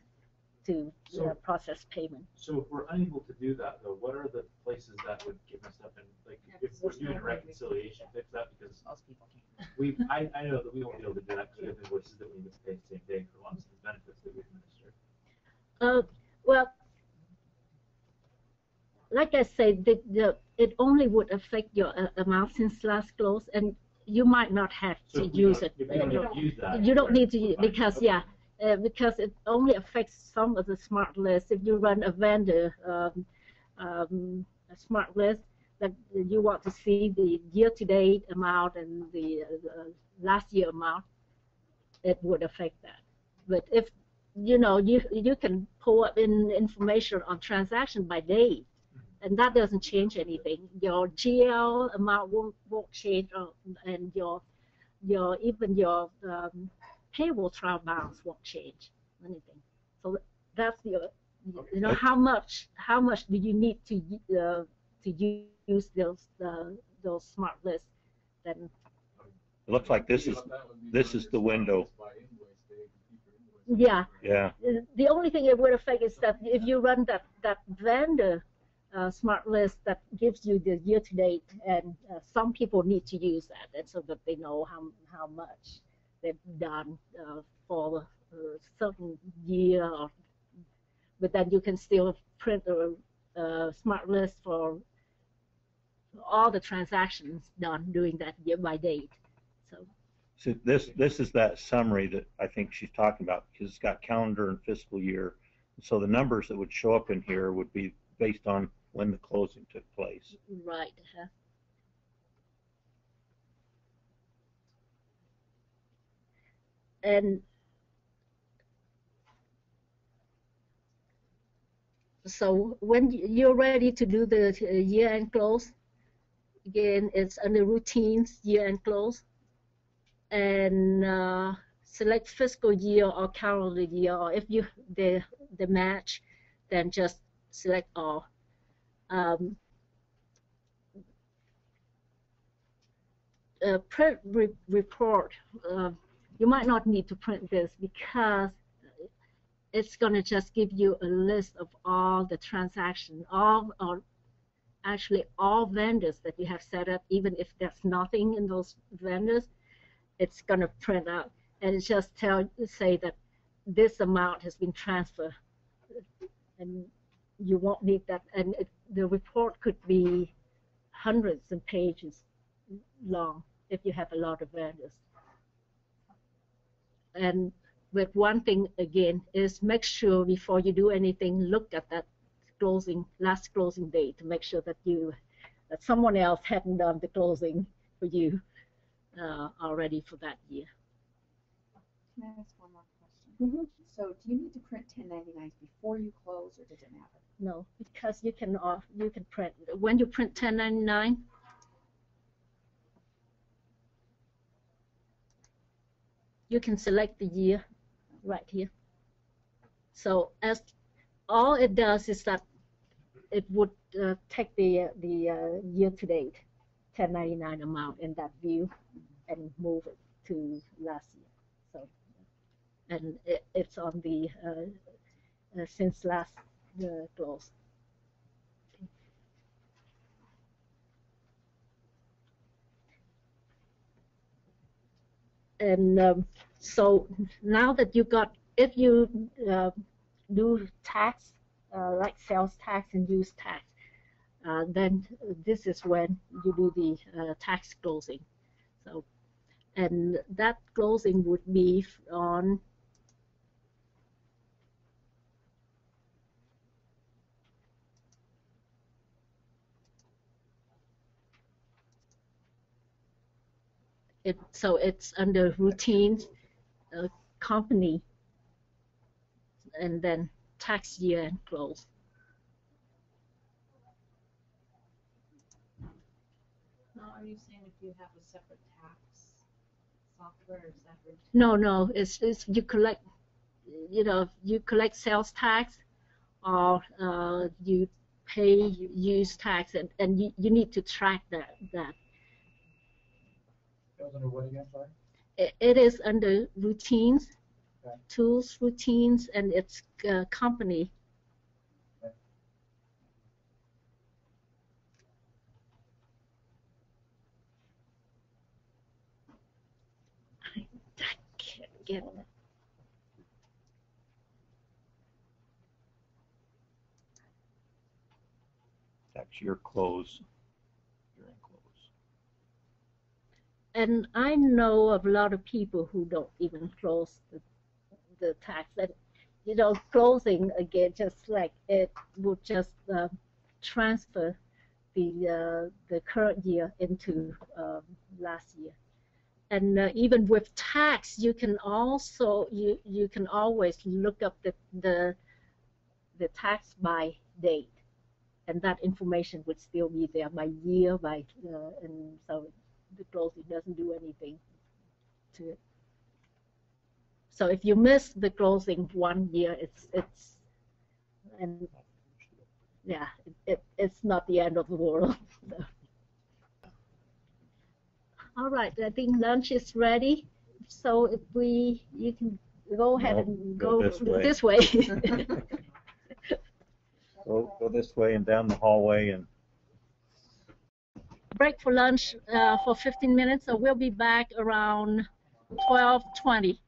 to uh, So- process payment. So if we're unable to do that, though, what are the places that would get messed up? And like, if we're doing a reconciliation, fix that because Most people can't. we, I, I know that we won't be able to do that because we have invoices that we need to pay the same day for lots of the benefits that we administer. Uh, well, like I said, the, the, it only would affect your uh, amount since last close, and you might not have So to use it. If don't You use that. you don't need to use because Okay. yeah, uh, because it only affects some of the smart lists. If you run a vendor um, um, a smart list, that you want to see the year-to-date amount and the uh, last year amount, it would affect that. But if you know you you can pull up in information on transaction by date, and that doesn't change anything. Your GL amount won't won't change, uh, and your your even your um, payroll trial balance won't change anything. So that's the uh, you know how much how much do you need to uh, to use those uh, those smart lists? Then It looks like this is, this is the window. yeah, yeah, the only thing it would affect is that if you run that that vendor uh, smart list that gives you the year to date, and uh, some people need to use that, and so that they know how how much they've done uh, for a certain year. Or, but then you can still print a, a smart list for all the transactions done during that year by date. So so this, this is that summary that I think she's talking about, because it's got calendar and fiscal year. So the numbers that would show up in here would be based on when the closing took place. right. huh? and so when you're ready to do the uh, year-end close, again, it's under routines, year-end close, and uh, select fiscal year or calendar year, or if you the the match, then just select all. Um, uh, print re- report. Uh, you might not need to print this because it's going to just give you a list of all the transactions, all or actually all vendors that you have set up, even if there's nothing in those vendors, it's going to print out and just tell say that this amount has been transferred, and you won't need that. And it, the report could be hundreds of pages long if you have a lot of vendors. And but one thing again is make sure before you do anything, look at that closing last closing date to make sure that you that someone else hadn't done the closing for you uh, already for that year. Can I ask one more question? Mhm. So do you need to print ten ninety-nines before you close, or does it matter? No, because you can off, you can print, when you print 1099, you can select the year right here. So as, all it does is that it would uh, take the, uh, the uh, year-to-date 1099 amount in that view and move it to last year. So, and it, it's on the, uh, uh, since last uh, close. And um, so now that you got, if you uh, do tax, uh, like sales tax and use tax, uh, then this is when you do the uh, tax closing. So, and that closing would be on it so it's under routine uh, company and then tax year and close. Now, are you saying if you have a separate tax software or separate? No, no, it's, it's you collect, you know, you collect sales tax or uh, you pay use tax and, and you, you need to track that, that. That under what again, sorry? It, it is under routines, Okay. tools, routines, and it's uh, company. Okay. I, I can't get it. Tax year close. Year end close. And I know of a lot of people who don't even close the, the tax. And, you know, closing again, just like it would just uh, transfer the uh, the current year into um, last year. And uh, even with tax, you can also you you can always look up the the the tax by date, and that information would still be there by year by uh, and so the closing doesn't do anything to it. So if you miss the closing one year, it's it's and yeah, it, it it's not the end of the world. So. All right, I think lunch is ready. So if we you can go ahead No, and go go, this way. this way. Go, go this way and down the hallway and Break for lunch uh, for 15 minutes, so we'll be back around 12:20.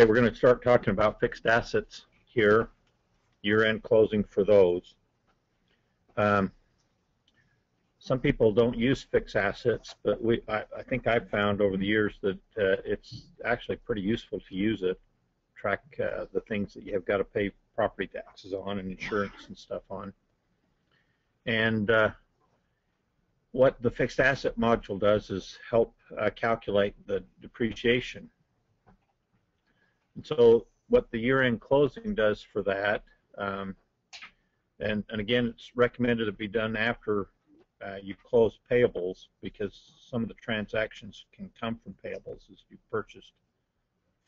Okay, we're going to start talking about fixed assets here, year-end closing for those. Um, some people don't use fixed assets, but we, I, I think I've found over the years that uh, it's actually pretty useful to use it, track uh, the things that you have got to pay property taxes on and insurance and stuff on. And uh, what the fixed asset module does is help uh, calculate the depreciation so what the year-end closing does for that, um, and, and again, it's recommended to be done after uh, you close payables because some of the transactions can come from payables as you purchased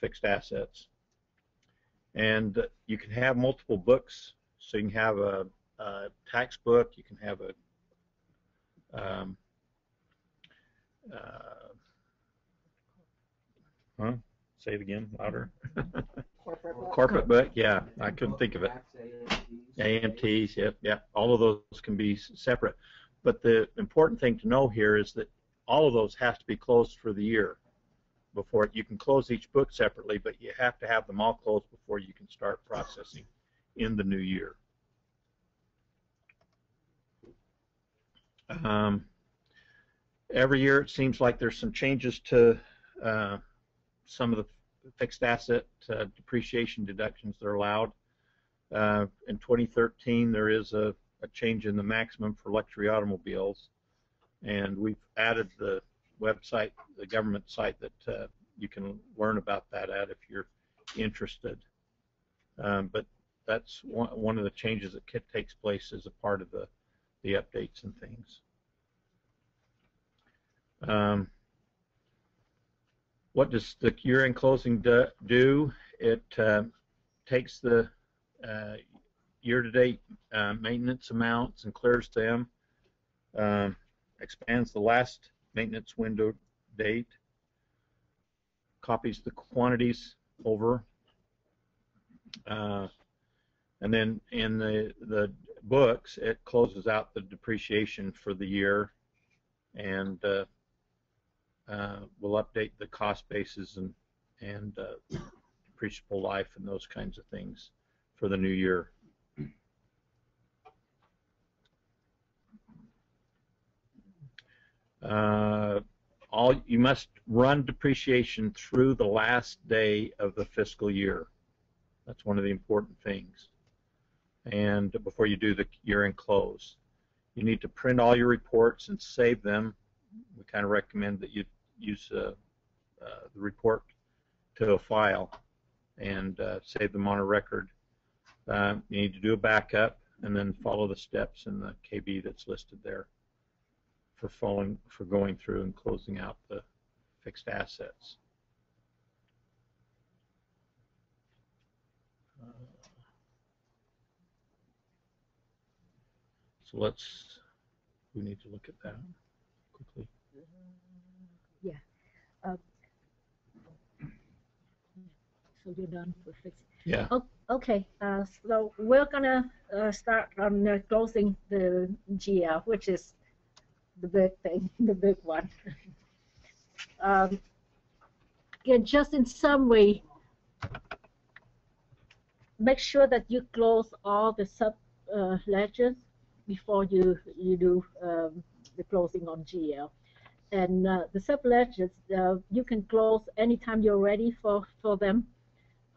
fixed assets. And you can have multiple books, so you can have a, a tax book, you can have a um, uh, huh? Say it again, louder. Corporate book. Corporate book, yeah, I couldn't think of it. AMTs, yep, yep. All of those can be separate. But the important thing to know here is that all of those have to be closed for the year before you can close each book separately, but you have to have them all closed before you can start processing in the new year. Um, every year it seems like there's some changes to uh, some of the fixed asset uh, depreciation deductions that are allowed. Uh, in 2013, there is a, a change in the maximum for luxury automobiles, and we've added the website, the government site that uh, you can learn about that at if you're interested. Um, but that's one, one of the changes that takes place as a part of the, the updates and things. Um, what does the year-end closing do? It uh, takes the uh, year-to-date uh, maintenance amounts and clears them, um, expands the last maintenance window date, copies the quantities over, uh, and then in the the books it closes out the depreciation for the year, and uh, we'll update the cost bases and and uh, depreciable life and those kinds of things for the new year. Uh, all you must run depreciation through the last day of the fiscal year. That's one of the important things. And before you do the year-end close, you need to print all your reports and save them. We kind of recommend that you use uh, uh, the report to a file and uh, save them on a record. You need to do a backup and then follow the steps in the KB that's listed there for following for going through and closing out the fixed assets. So let's we need to look at that quickly. So you're done with fixing. Yeah. O- Okay, uh, so we're gonna uh, start on uh, closing the GL, which is the big thing, the big one. um, again, just in summary, make sure that you close all the sub uh, ledgers before you you do um, the closing on GL. And uh, the sub ledgers, uh, you can close anytime you're ready for for them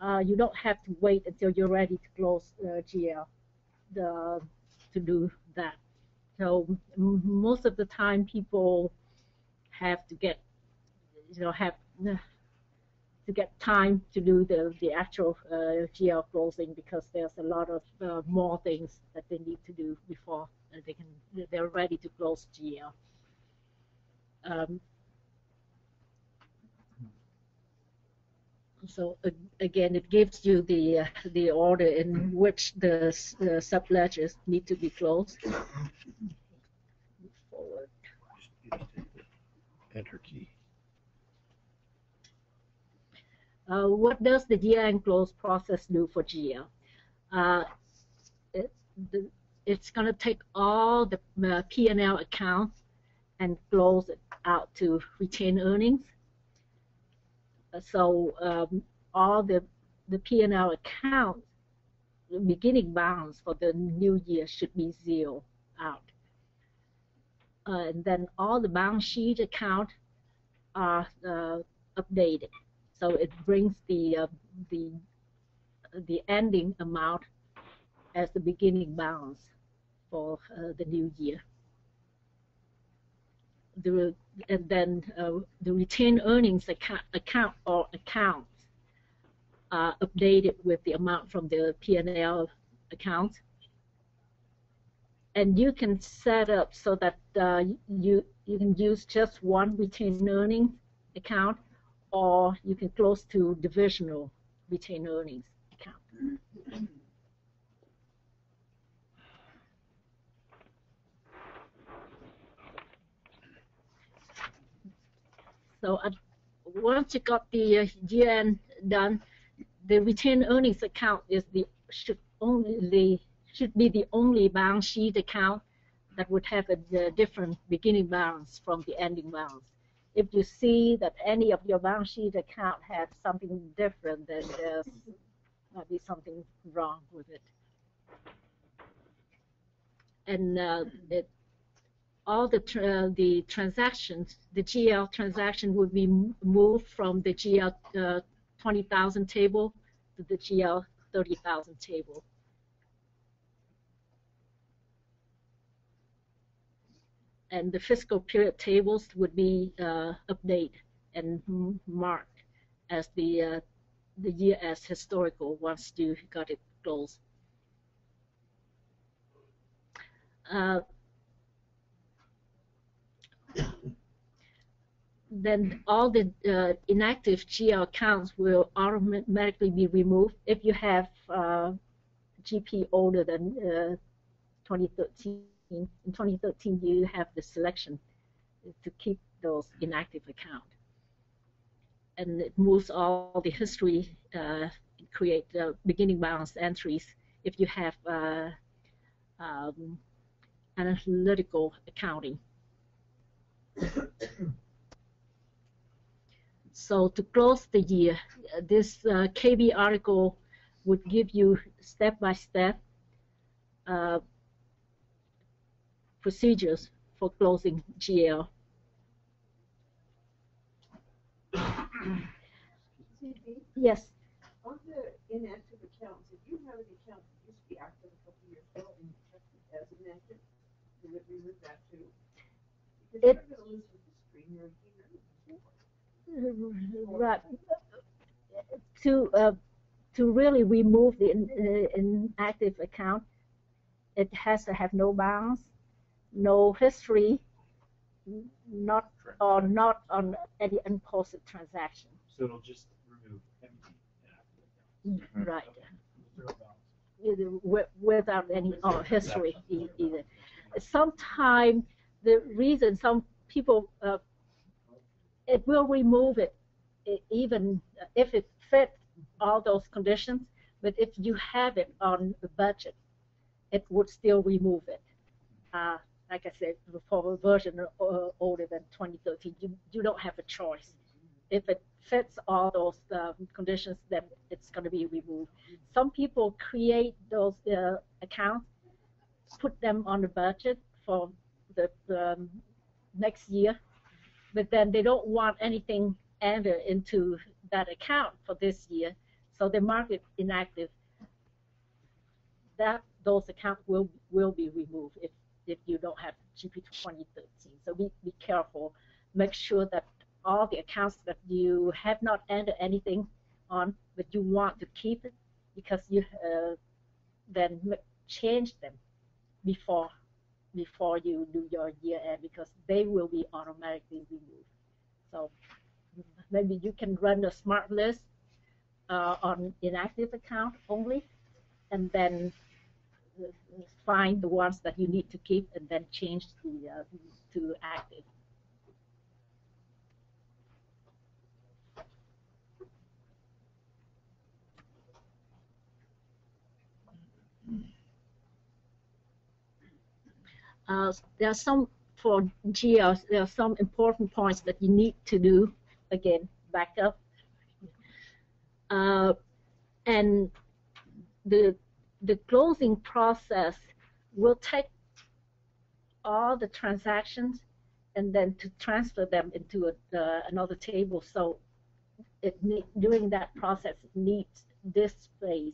uh, you don't have to wait until you're ready to close uh, GL the, to do that. So most of the time, people have to get, you know, have to get time to do the the actual uh, GL closing because there's a lot of uh, more things that they need to do before they can they're ready to close GL. Um, So a- again, it gives you the uh, the order in which the uh, subledgers need to be closed. Forward. Enter key. Uh, what does the year-end close process do for GL? Uh, it, the, it's going to take all the uh, P&L accounts and close it out to retained earnings. So um, all the the P&L accounts, the beginning balance for the new year should be zero out. Uh, and then all the balance sheet account are uh, updated. So it brings the uh, the the ending amount as the beginning balance for uh, the new year. The, and then uh, the retained earnings account, account or accounts are updated with the amount from the P&L account. and you can set up so that uh, you you can use just one retained earnings account, or you can close to divisional retained earnings account. So uh, once you got the uh, year end done, the retained earnings account is the should only should be the only balance sheet account that would have a, a different beginning balance from the ending balance. If you see that any of your balance sheet account has something different, then there's might be something wrong with it. And uh, it, all the tra the transactions, the GL transaction would be moved from the GL uh, 20,000 table to the GL 30,000 table. And the fiscal period tables would be uh, updated and marked as the uh, the year as historical once you got it closed. Uh, then all the uh, inactive GL accounts will automatically be removed if you have uh, GP older than uh, 2013. In 2013, you have the selection to keep those inactive accounts. And it moves all the history, uh, create beginning balance entries if you have uh, um, analytical accounting. So to close the year, this uh, KB article would give you step-by-step uh, procedures for closing GL. Yes. On the inactive accounts, if you have an account that used to be active a couple years ago and you checked it as inactive, do it remove that too? Because It- you're gonna lose with the. Right. To uh, to really remove the in, uh, inactive account, it has to have no balance, no history, not or not on any unposted transaction. So it'll just remove empty. Right. Either without any uh, history either. Sometimes the reason some people uh, it will remove it e- even if it fits all those conditions. But if you have it on the budget, it would still remove it. Uh, like I said, for a version uh, older than 2013, you, you don't have a choice. If it fits all those um, conditions, then it's going to be removed. Some people create those uh, accounts, put them on the budget for the um, next year, but then they don't want anything entered into that account for this year, so they mark it inactive. That those accounts will will be removed if if you don't have GP 2013. So be be careful. Make sure that all the accounts that you have not entered anything on, but you want to keep it, because you uh, then change them before before you do your year end because they will be automatically removed. So maybe you can run a smart list uh, on inactive account only, and then uh, find the ones that you need to keep, and then change the uh, to active. Uh, there are some for GLs, there are some important points that you need to do. Again, back up. Uh, and the the closing process will take all the transactions and then to transfer them into a, uh, another table. So it need, during that process needs this space.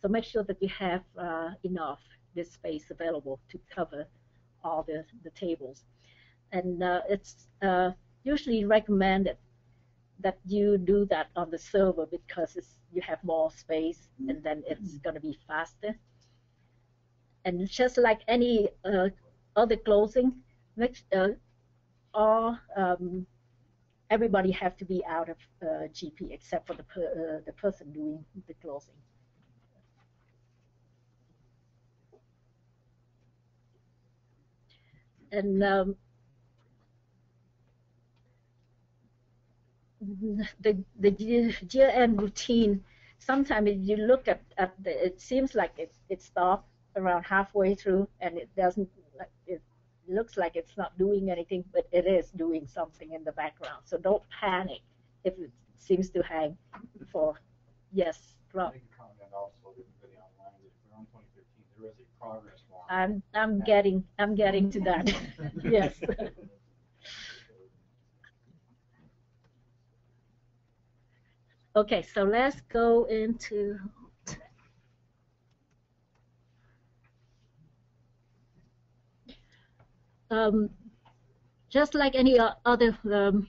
So make sure that you have uh, enough this space available to cover all the, the tables. And uh, it's uh, usually recommended that you do that on the server because you have more space and then it's going to be faster. and just like any uh, other closing, make, uh, all um, everybody have to be out of uh, GP except for the per, uh, the person doing the closing. And um, the the year end routine. Sometimes if you look at, at the, it seems like it it stopped around halfway through, and it doesn't. It looks like it's not doing anything, but it is doing something in the background. So don't panic if it seems to hang for yes. I think a comment also to everybody online that if we're on 2013, there is a progress bar. I'm I'm getting I'm getting to that. yes. Okay, so let's go into um, just like any other um,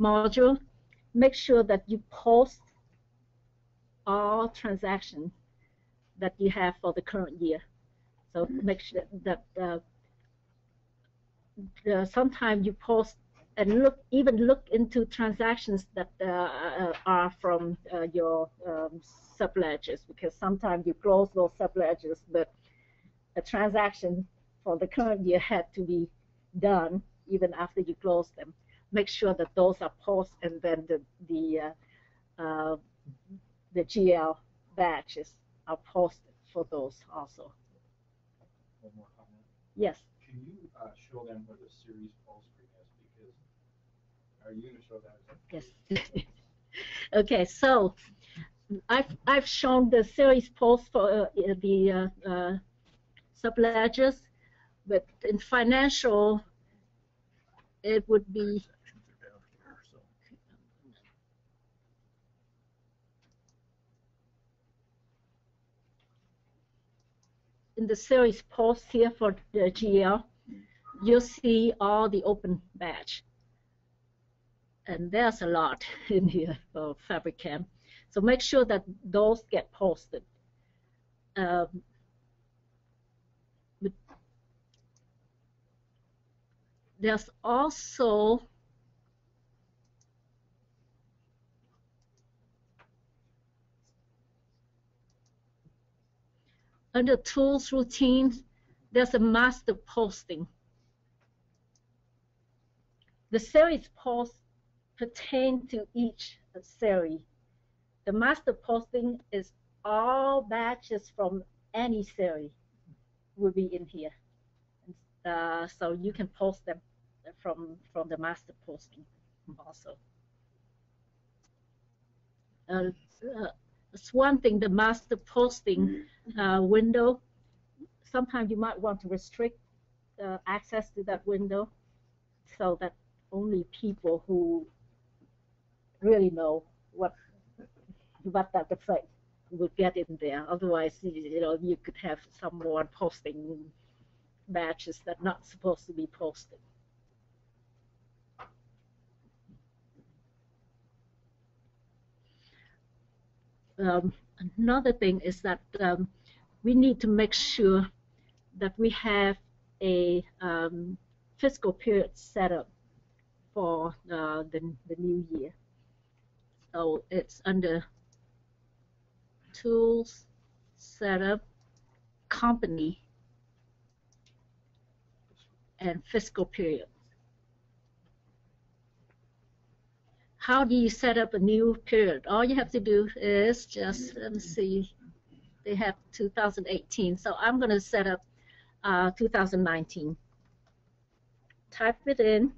module, make sure that you post all transactions that you have for the current year. So make sure that uh, uh, sometimes you post and look even look into transactions that uh, uh, are from uh, your um, subledgers because sometimes you close those subledgers, but a transaction for the current year had to be done even after you close them. Make sure that those are posted and then the the uh, the GL batches are posted for those also. One more comment. Yes. Can you uh, show them where the series post screen is? Because are you going to show that? Yes. okay, so I've I've shown the series post for uh, the uh, uh, subledgers, but in financial, it would be in the series post here for the GL, you'll see all the open batch. And there's a lot in here for Fabrikam. So make sure that those get posted. Um, there's also under tools routines, there's a master posting. The series posts pertain to each series. The master posting is all batches from any series will be in here. Uh, so you can post them from from the master posting also. Uh, uh, it's one thing, the master posting uh, window. Sometimes you might want to restrict uh, access to that window so that only people who really know what what that effect would get in there. Otherwise, you know, you could have someone posting batches that not supposed to be posted. Um, another thing is that um, we need to make sure that we have a um, fiscal period set up for uh, the, the new year. So it's under tools, setup, company, and fiscal period. How do you set up a new period? All you have to do is just, let me see, they have 2018. So I'm going to set up uh, 2019. Type it in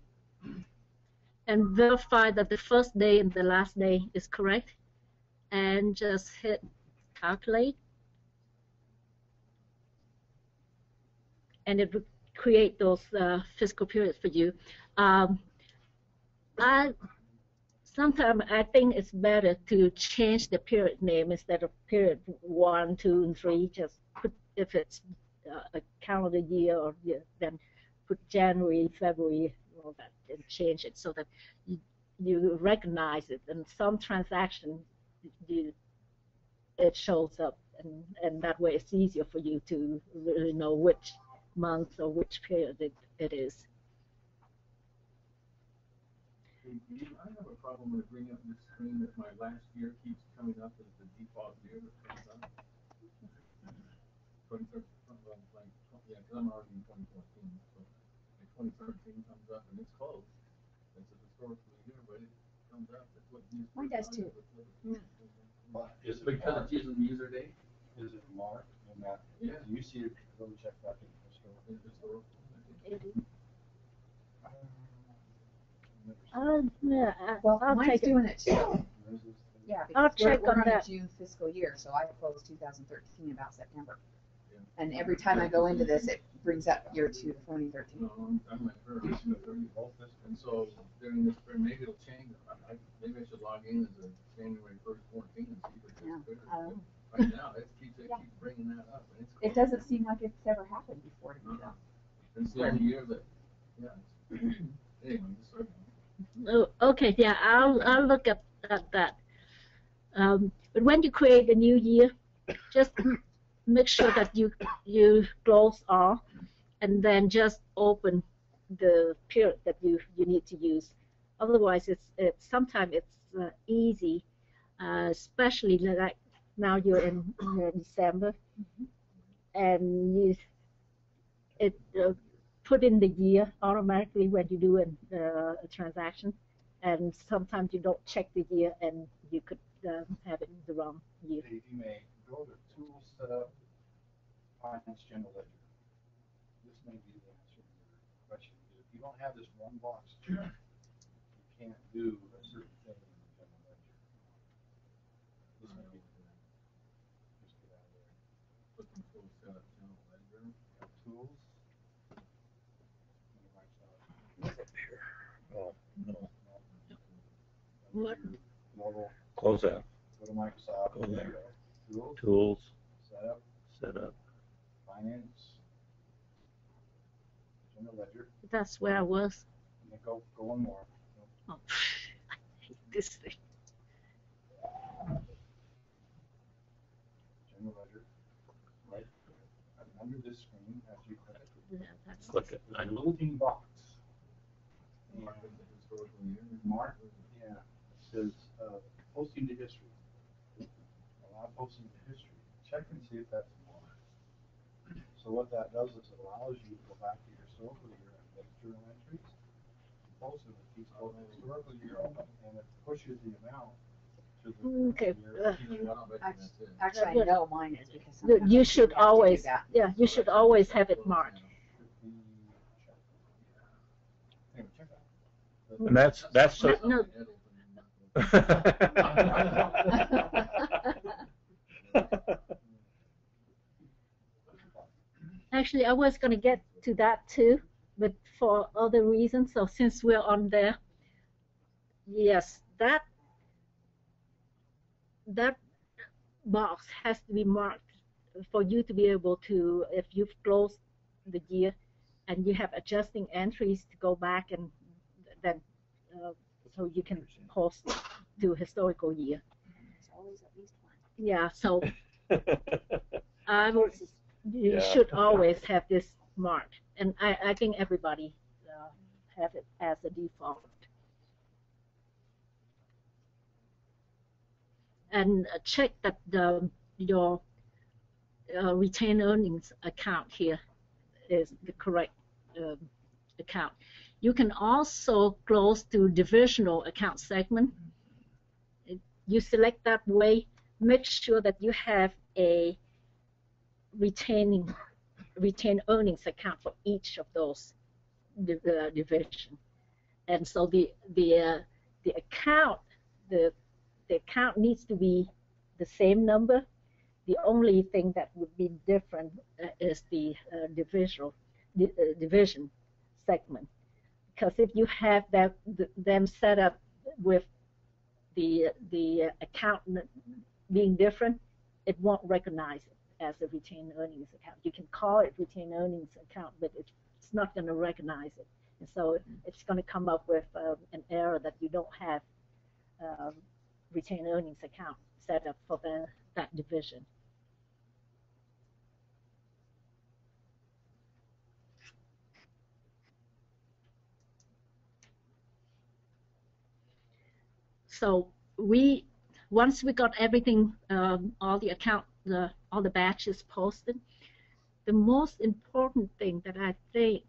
and verify that the first day and the last day is correct and just hit calculate and it will create those uh, fiscal periods for you. Um, I sometimes I think it's better to change the period name instead of period one, two, and three. Just put if it's uh, a calendar year or year, then put January, February, all that, and change it so that you, you recognize it. And some transaction, you, it shows up and, and that way it's easier for you to really know which month or which period it, it is. Hey, Dave, I have a problem with bringing up this screen that my last year keeps coming up as the default year that comes up. Twenty thirteen, uh, well, like, tw- yeah, cause I'm already in twenty fourteen, so my twenty thirteen comes up and it's closed. It's a historical year, but it comes up, it's what. Mine does too. But mm. Is it because it's using user date? Is it marked in that, Yeah. do you see it, let me check back in the historical. It's historical. I think. Uh, yeah, I- Well, I'll mine's take it. doing it too. Yeah, I'll because we're, check we're on on a that. June fiscal year, so I closed two thousand thirteen about September. Yeah. And every time I go into this, it brings up year two No, I'm, I'm like, her, it's the thirty, Both this and so during this, period, maybe it'll change, I, I, maybe I should log in as a January first fourteen and see if it Yeah, gets clear. I don't know. Right now, it keeps, it keeps bringing that up, and it's. It doesn't seem like it's ever happened before to me though. It's the only year that, yeah, it's, anyway, just so you know. Oh, okay, yeah, I'll, I'll look at, at that. Um, but when you create a new year, just make sure that you, you close all and then just open the period that you, you need to use. Otherwise, it's, it's, sometimes it's uh, easy, uh, especially like now you're in, uh, December and you, it, uh, put in the year automatically when you do an, uh, a transaction, and sometimes you don't check the year and you could um, have it in the wrong year. You may go to Setup, Finance General Ledger. This may be the answer to your question. If you don't have this one box you can't do a certain thing in the general ledger. This may be the Just get out of there. Put them full set up, general ledger. Got Tools. and Microsoft. Oh, no. What? Mobile, Close out. go to Microsoft. Go there. Tools, Tools, Setup, set up. Finance. General ledger, That's where I was. and then go, go one more. Oh, I hate this thing. General ledger, right, and under this screen, after you click, Yeah, that's Click it. I there's a know. box. And Mark the historical year. Mark, yeah, it says, uh, posting to history. Allow posting to history, check and see if that's marked. So what that does is it allows you to go back to your historical year and make journal entries. Post them, it keeps both the historical year open, and it pushes the amount to the. Okay, year. uh, You know, I bet you that's it. Actually, I know mine is because You- sometimes You I should forget to do always, that. yeah, you should always have it marked. Could be checked. Anyway, check that out. And that's, that's so. No. Actually, I was gonna get to that too, but for other reasons, so since we're on there, yes, that, that box has to be marked for you to be able to, if you've closed the year and you have adjusting entries to go back and then, uh, so you can post to historical year. There's always at least one. Yeah, so I would, you Yeah. should always have this marked, and I, I think everybody uh, have it as a default. And uh, check that the, your uh, retained earnings account here is the correct um, account. You can also close to divisional account segment. You select that way, make sure that you have a retaining retained earnings account for each of those uh, division. And so the the uh, the account the the account needs to be the same number. The only thing that would be different uh, is the uh, divisional di- uh, division segment. Because if you have that th- them set up with the the account being different, it won't recognize it as a retained earnings account. You can call it retained earnings account, but it's, not going to recognize it. And so it's going to come up with um, an error that you don't have um, retained earnings account set up for the, that division. So we once we got everything, um, all the account, the all the batches posted, the most important thing that I think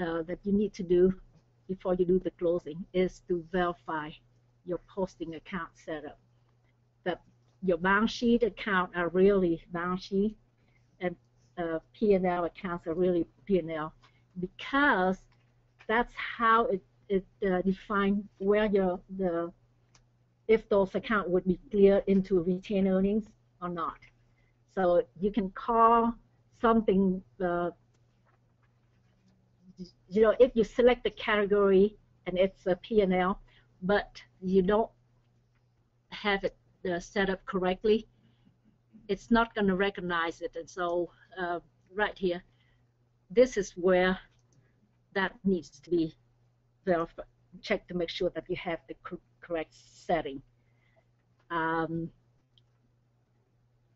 uh, that you need to do before you do the closing is to verify your posting account setup. That your balance sheet account are really balance sheet, and uh, P&L accounts are really P&L, because that's how it it uh, define where your the if those accounts would be cleared into retained earnings or not. So you can call something, uh, you know, if you select the category and it's a P&L, but you don't have it uh, set up correctly, it's not going to recognize it. And so uh, right here, this is where that needs to be verified, checked to make sure that you have the correct setting. Um,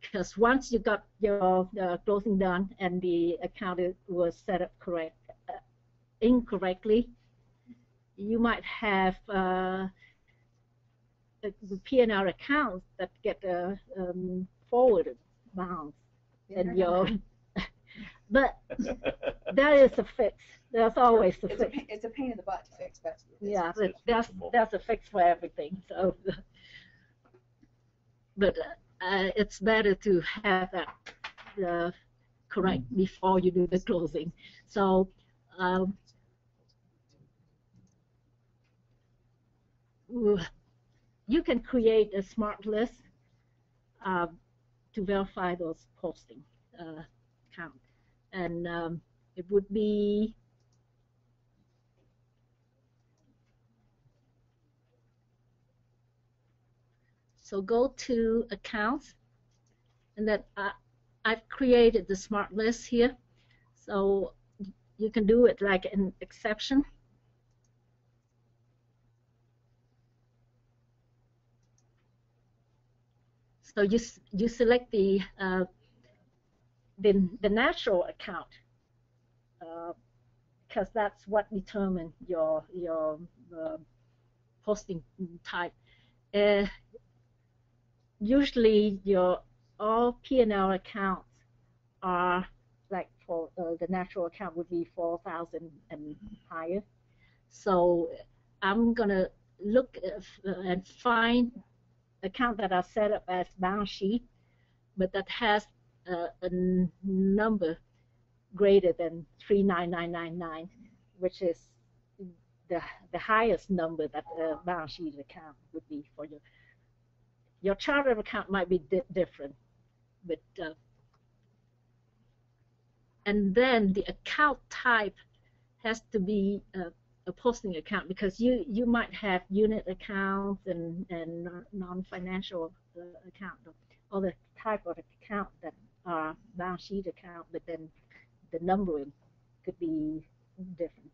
because once you got your uh, closing done and the account was set up correct uh, incorrectly, you might have uh, the P&L accounts that get uh, um, forwarded bounds, and your but that is a fix. That's always the It's fix. a, it's a pain in the butt to fix, but. Yeah, but that's that's a fix for everything. So, but uh, it's better to have that uh, correct before you do the closing. So. Um, you can create a smart list uh, to verify those posting uh, count, and um, it would be So go to accounts, and then uh, I've created the smart list here. So you can do it like an exception. So you you select the uh, the the natural account because uh, that's what determines your your uh, posting type. Uh, usually your all P&L accounts are like for uh, the natural account would be 4,000 and higher. So I'm gonna look uh, and find account that are set up as balance sheet, but that has uh, a number greater than 39999, which is the the highest number that a balance sheet account would be for you. Your charter account might be di different, but uh, and then the account type has to be a, a, posting account because you you might have unit accounts and and non-financial uh, account or the type of account that are balance sheet account, but then the numbering could be different.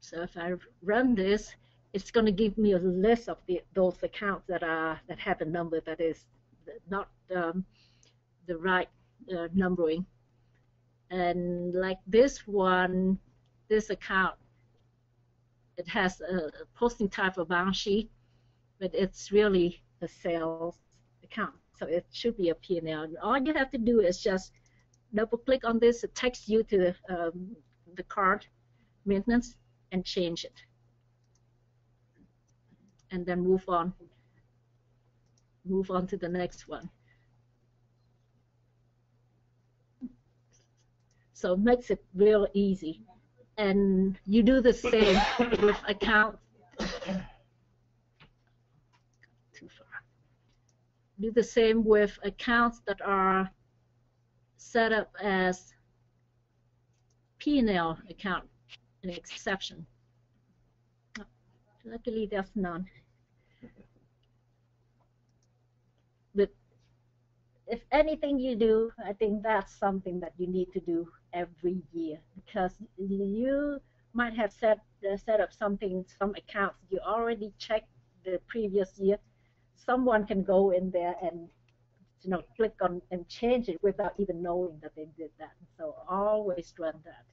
So if I run this, it's going to give me a list of the, those accounts that are that have a number that is not um, the right uh, numbering. And like this one, this account, it has a posting type of balance sheet, but it's really a sales account. So it should be a P&L. All you have to do is just double click on this. It takes you to um, the card maintenance and change it and then move on move on to the next one so it makes it real easy and you do the same with account too far do the same with accounts that are set up as P&L account an exception. Luckily there's none. But if anything you do, I think that's something that you need to do every year because you might have set uh, set up something, some accounts. You already checked the previous year. Someone can go in there and you know click on and change it without even knowing that they did that. So always run that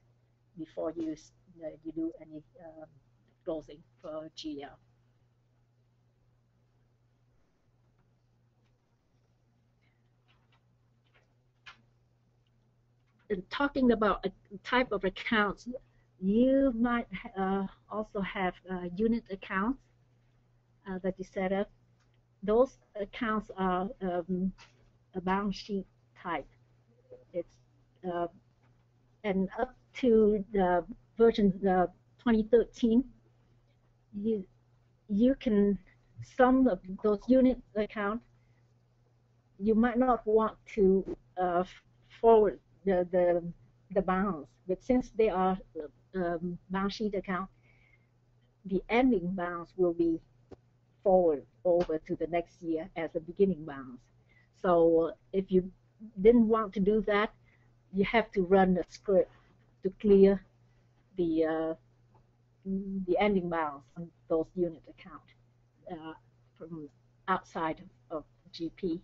before you you do any um, closing for GL. And talking about a type of accounts, you might uh, also have uh, unit accounts uh, that you set up. Those accounts are um, a balance sheet type. It's uh, and up to the version uh, 2013, you you can some of those unit accounts you might not want to uh, forward the, the the balance, but since they are um, balance sheet account, the ending balance will be forward over to the next year as a beginning balance. So if you didn't want to do that, you have to run a script to clear the uh, the ending balance on those unit account uh, from outside of, GP.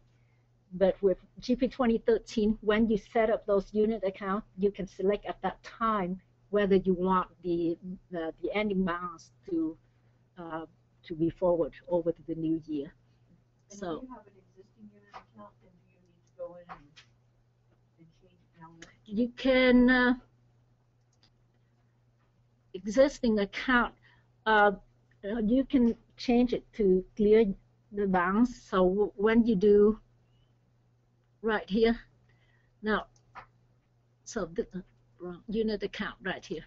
But with GP 2013, when you set up those unit accounts, you can select at that time whether you want the the, the ending balance to uh, to be forward over to the new year. And So if you have an existing unit account, then do you need to go in and, and change balance? you can uh, existing account uh, you can change it to clear the balance so w- when you do right here now so the uh, unit account right here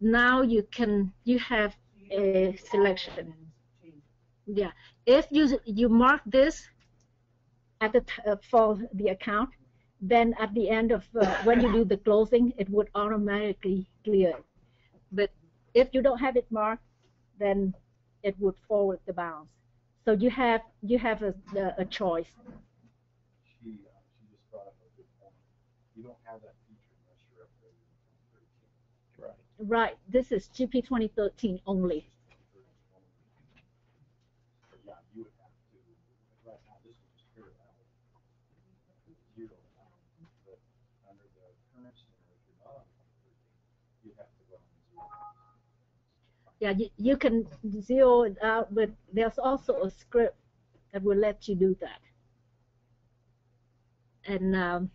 now you can you have Add selection. Yeah. If you you mark this at the uh, for the account then at the end of uh, when you do the closing it would automatically clear. But if you don't have it marked then it would forward the balance. So you have you have a, a, a choice. She, uh, she just brought up a good point. You don't have that feature unless you're upgraded in 2013. Right. this is gp 2013 only yeah you, you can zero it out but there's also a script that will let you do that and um,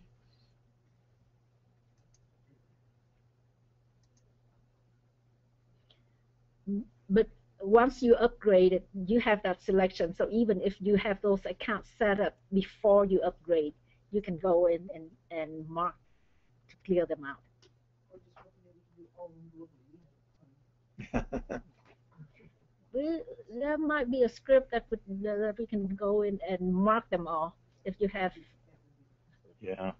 but once you upgrade it, you have that selection. So even if you have those accounts set up before you upgrade, you can go in and, and mark to clear them out. Or just hoping that we can do all globally. We, there might be a script that would that we can go in and mark them all if you have. Yeah.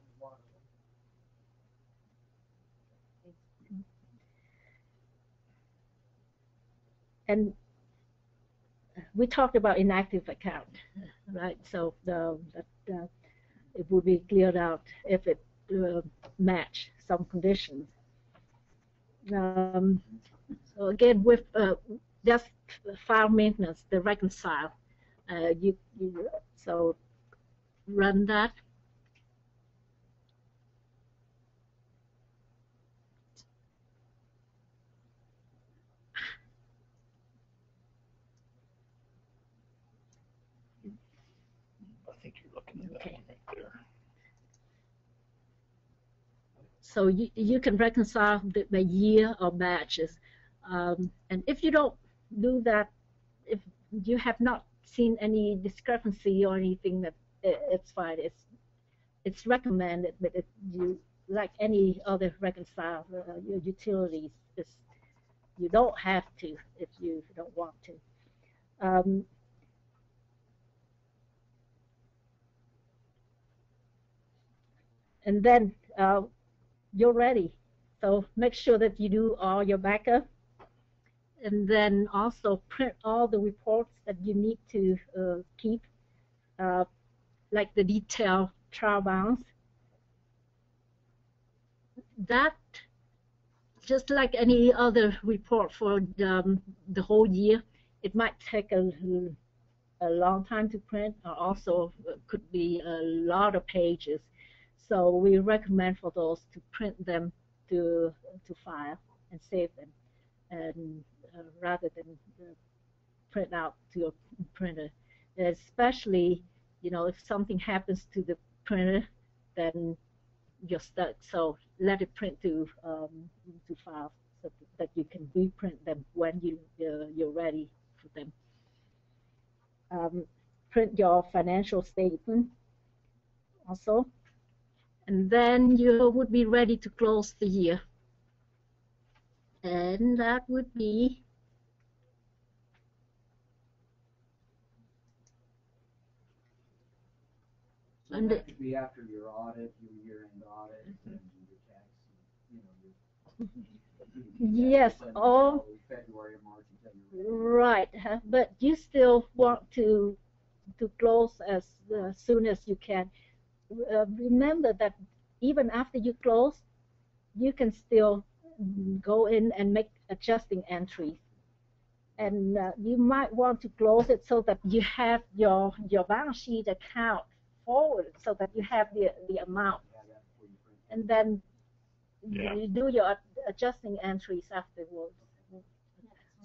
And we talked about inactive account, right? So the, uh, it would be cleared out if it uh, match some conditions. Um, so again, with uh, just file maintenance, the reconcile, uh, you, you so run that. I Okay. So you, you can reconcile the, the year or batches. Um, and if you don't do that, if you have not seen any discrepancy or anything, that i- it's fine. It's it's recommended, but if you like any other reconcile uh, your utilities, you don't have to if you don't want to. Um, and then uh, you're ready. So make sure that you do all your backup and then also print all the reports that you need to uh, keep, uh, like the detailed trial balance. That, just like any other report for the, um, the whole year, it might take a, a long time to print, or also could be a lot of pages. So we recommend for those to print them to to file. and save them, and uh, rather than uh, print out to your printer. Especially, you know, if something happens to the printer, then you're stuck. So let it print to um, to files so that you can reprint them when you uh, you're ready for them. Um, print your financial statement also, and then you would be ready to close the year. And that would be So And that could be after your audit, your year-end audit, and your tax, you know, your. Yes, all- February March. Right, but you still want to to close as uh, soon as you can. Uh, remember that even after you close, you can still go in and make adjusting entries. And uh, you might want to close it so that you have your your balance sheet account forward, so that you have the the amount, have that before you print. and then Yeah. you do your adjusting entries afterwards. Some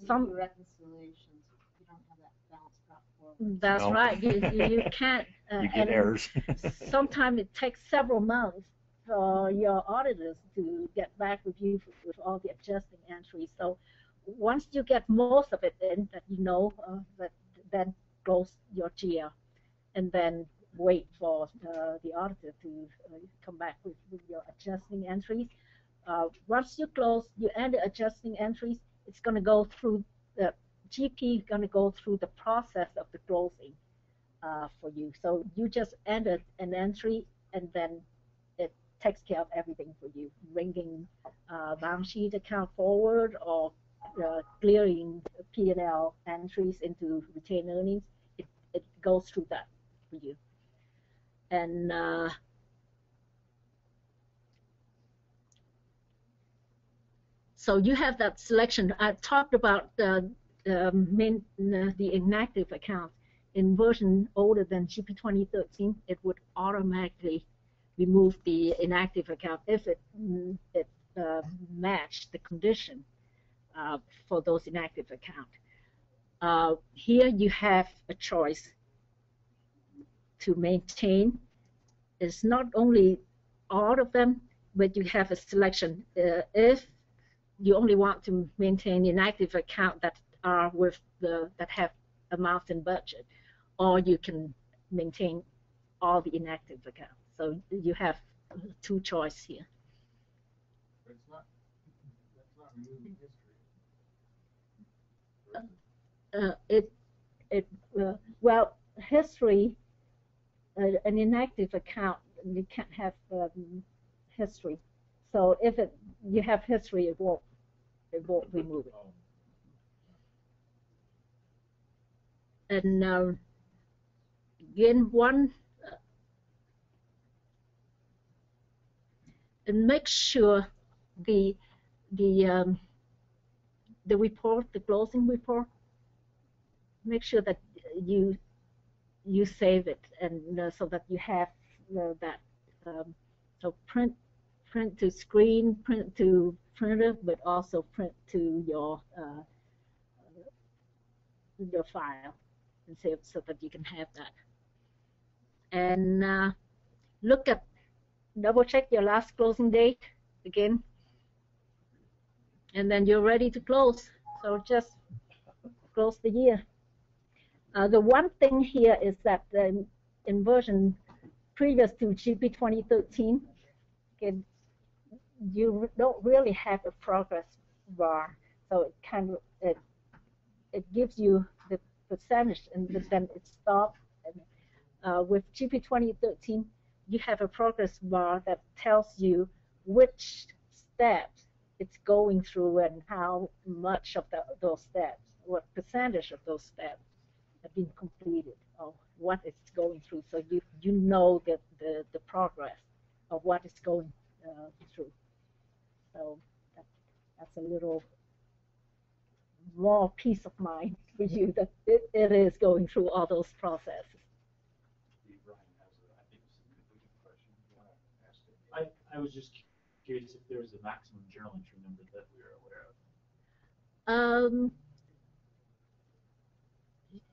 Some- reconciliations, you don't have that balance brought forward. That's No. right. You, you, you can't. Uh, You get errors. Sometimes it takes several months for your auditors to get back with you with all the adjusting entries. So once you get most of it in, that you know, uh, that then close your GL, and then wait for uh, the auditor to uh, come back with, with your adjusting entries. Uh, once you close, you enter adjusting entries. It's going to go through GP is going to go through the process of the closing uh, for you. So you just enter an entry, and then it takes care of everything for you, bringing uh, balance sheet account forward or uh, clearing P&L entries into retained earnings. It, it goes through that for you. And uh, so you have that selection. I talked about the um, main, uh, the inactive accounts in version older than GP 2013, it would automatically remove the inactive account if it, mm, it uh, matched the condition uh, for those inactive accounts. Uh, here you have a choice to maintain. It's not only all of them, but you have a selection. Uh, if you only want to maintain inactive account that are with the that have amounts in budget, or you can maintain all the inactive accounts. So you have two choice here. But it's not, that's not removing history. Uh, it it uh, well history uh, an inactive account you can't have um, history. So if it you have history, it won't it won't remove it. And uh, again one uh, and make sure the the um, the report the closing report make sure that you you save it and uh, so that you have uh, that um, so print print to screen print to printer but also print to your uh, your file and save so that you can have that. And uh, look at, double check your last closing date again. And then you're ready to close. So just close the year. Uh, the one thing here is that um, in version previous to GP 2013, okay, you don't really have a progress bar. So it kind of, it, it gives you percentage and then it stops. And, uh, with GP 2013, you have a progress bar that tells you which steps it's going through and how much of the, those steps, what percentage of those steps have been completed or what it's going through. So you, you know the, the, the progress of what it's going uh, through. So that, that's a little more peace of mind for you that it, it is going through all those processes. Steve Ryan has a, I think it's a good question. You wanna ask it? I, I was just curious if there was a maximum journal entry number that we were aware of. Um,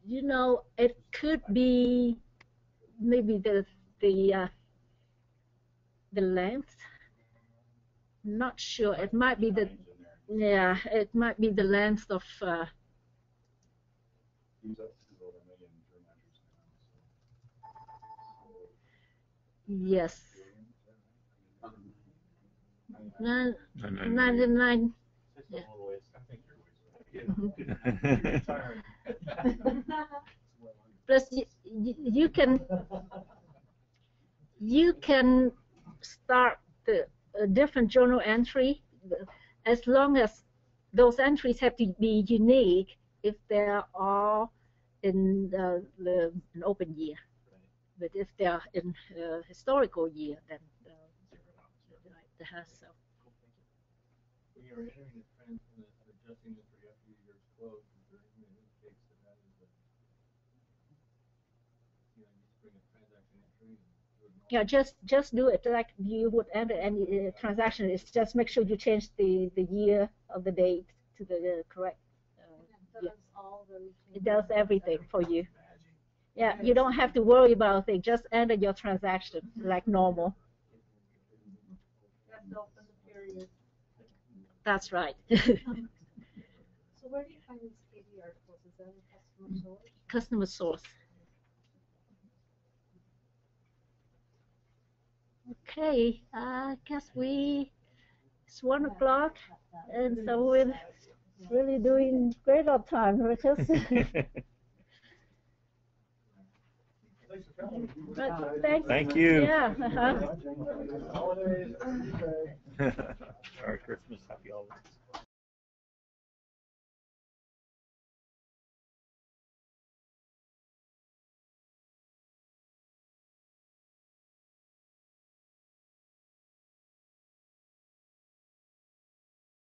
you know, it could be maybe the the uh, the length. Not sure. It might be the yeah. It might be the length of. Uh, Seems up to over a million journal entries yes. Nine, Nine, nine, ninety nine. It's Yeah. a little ways. I think you're way Plus, you, you, you can you can start the a different journal entry as long as those entries have to be unique if they are in the, the an open year. But if they are in uh, historical year, then uh, right, the has so. When you're entering the trans, and adjusting for after your year's closed, is there anything that indicates that that is a, you know, you just bring a transaction entry and do it Yeah, just just do it like you would enter any uh, transaction. It's just make sure you change the the year of the date to the uh, correct. Uh, It yeah. does. It does everything for you. Yeah, you don't have to worry about it. Just enter your transaction like normal. That's open the period. That's right. So where do you find these? Is that CustomerSource? Customer source. Okay, I guess we it's one o'clock, and so it's really doing great all the time, Richard. Thank you. Yeah. Uh-huh. Uh -huh. Merry Christmas. Happy holidays.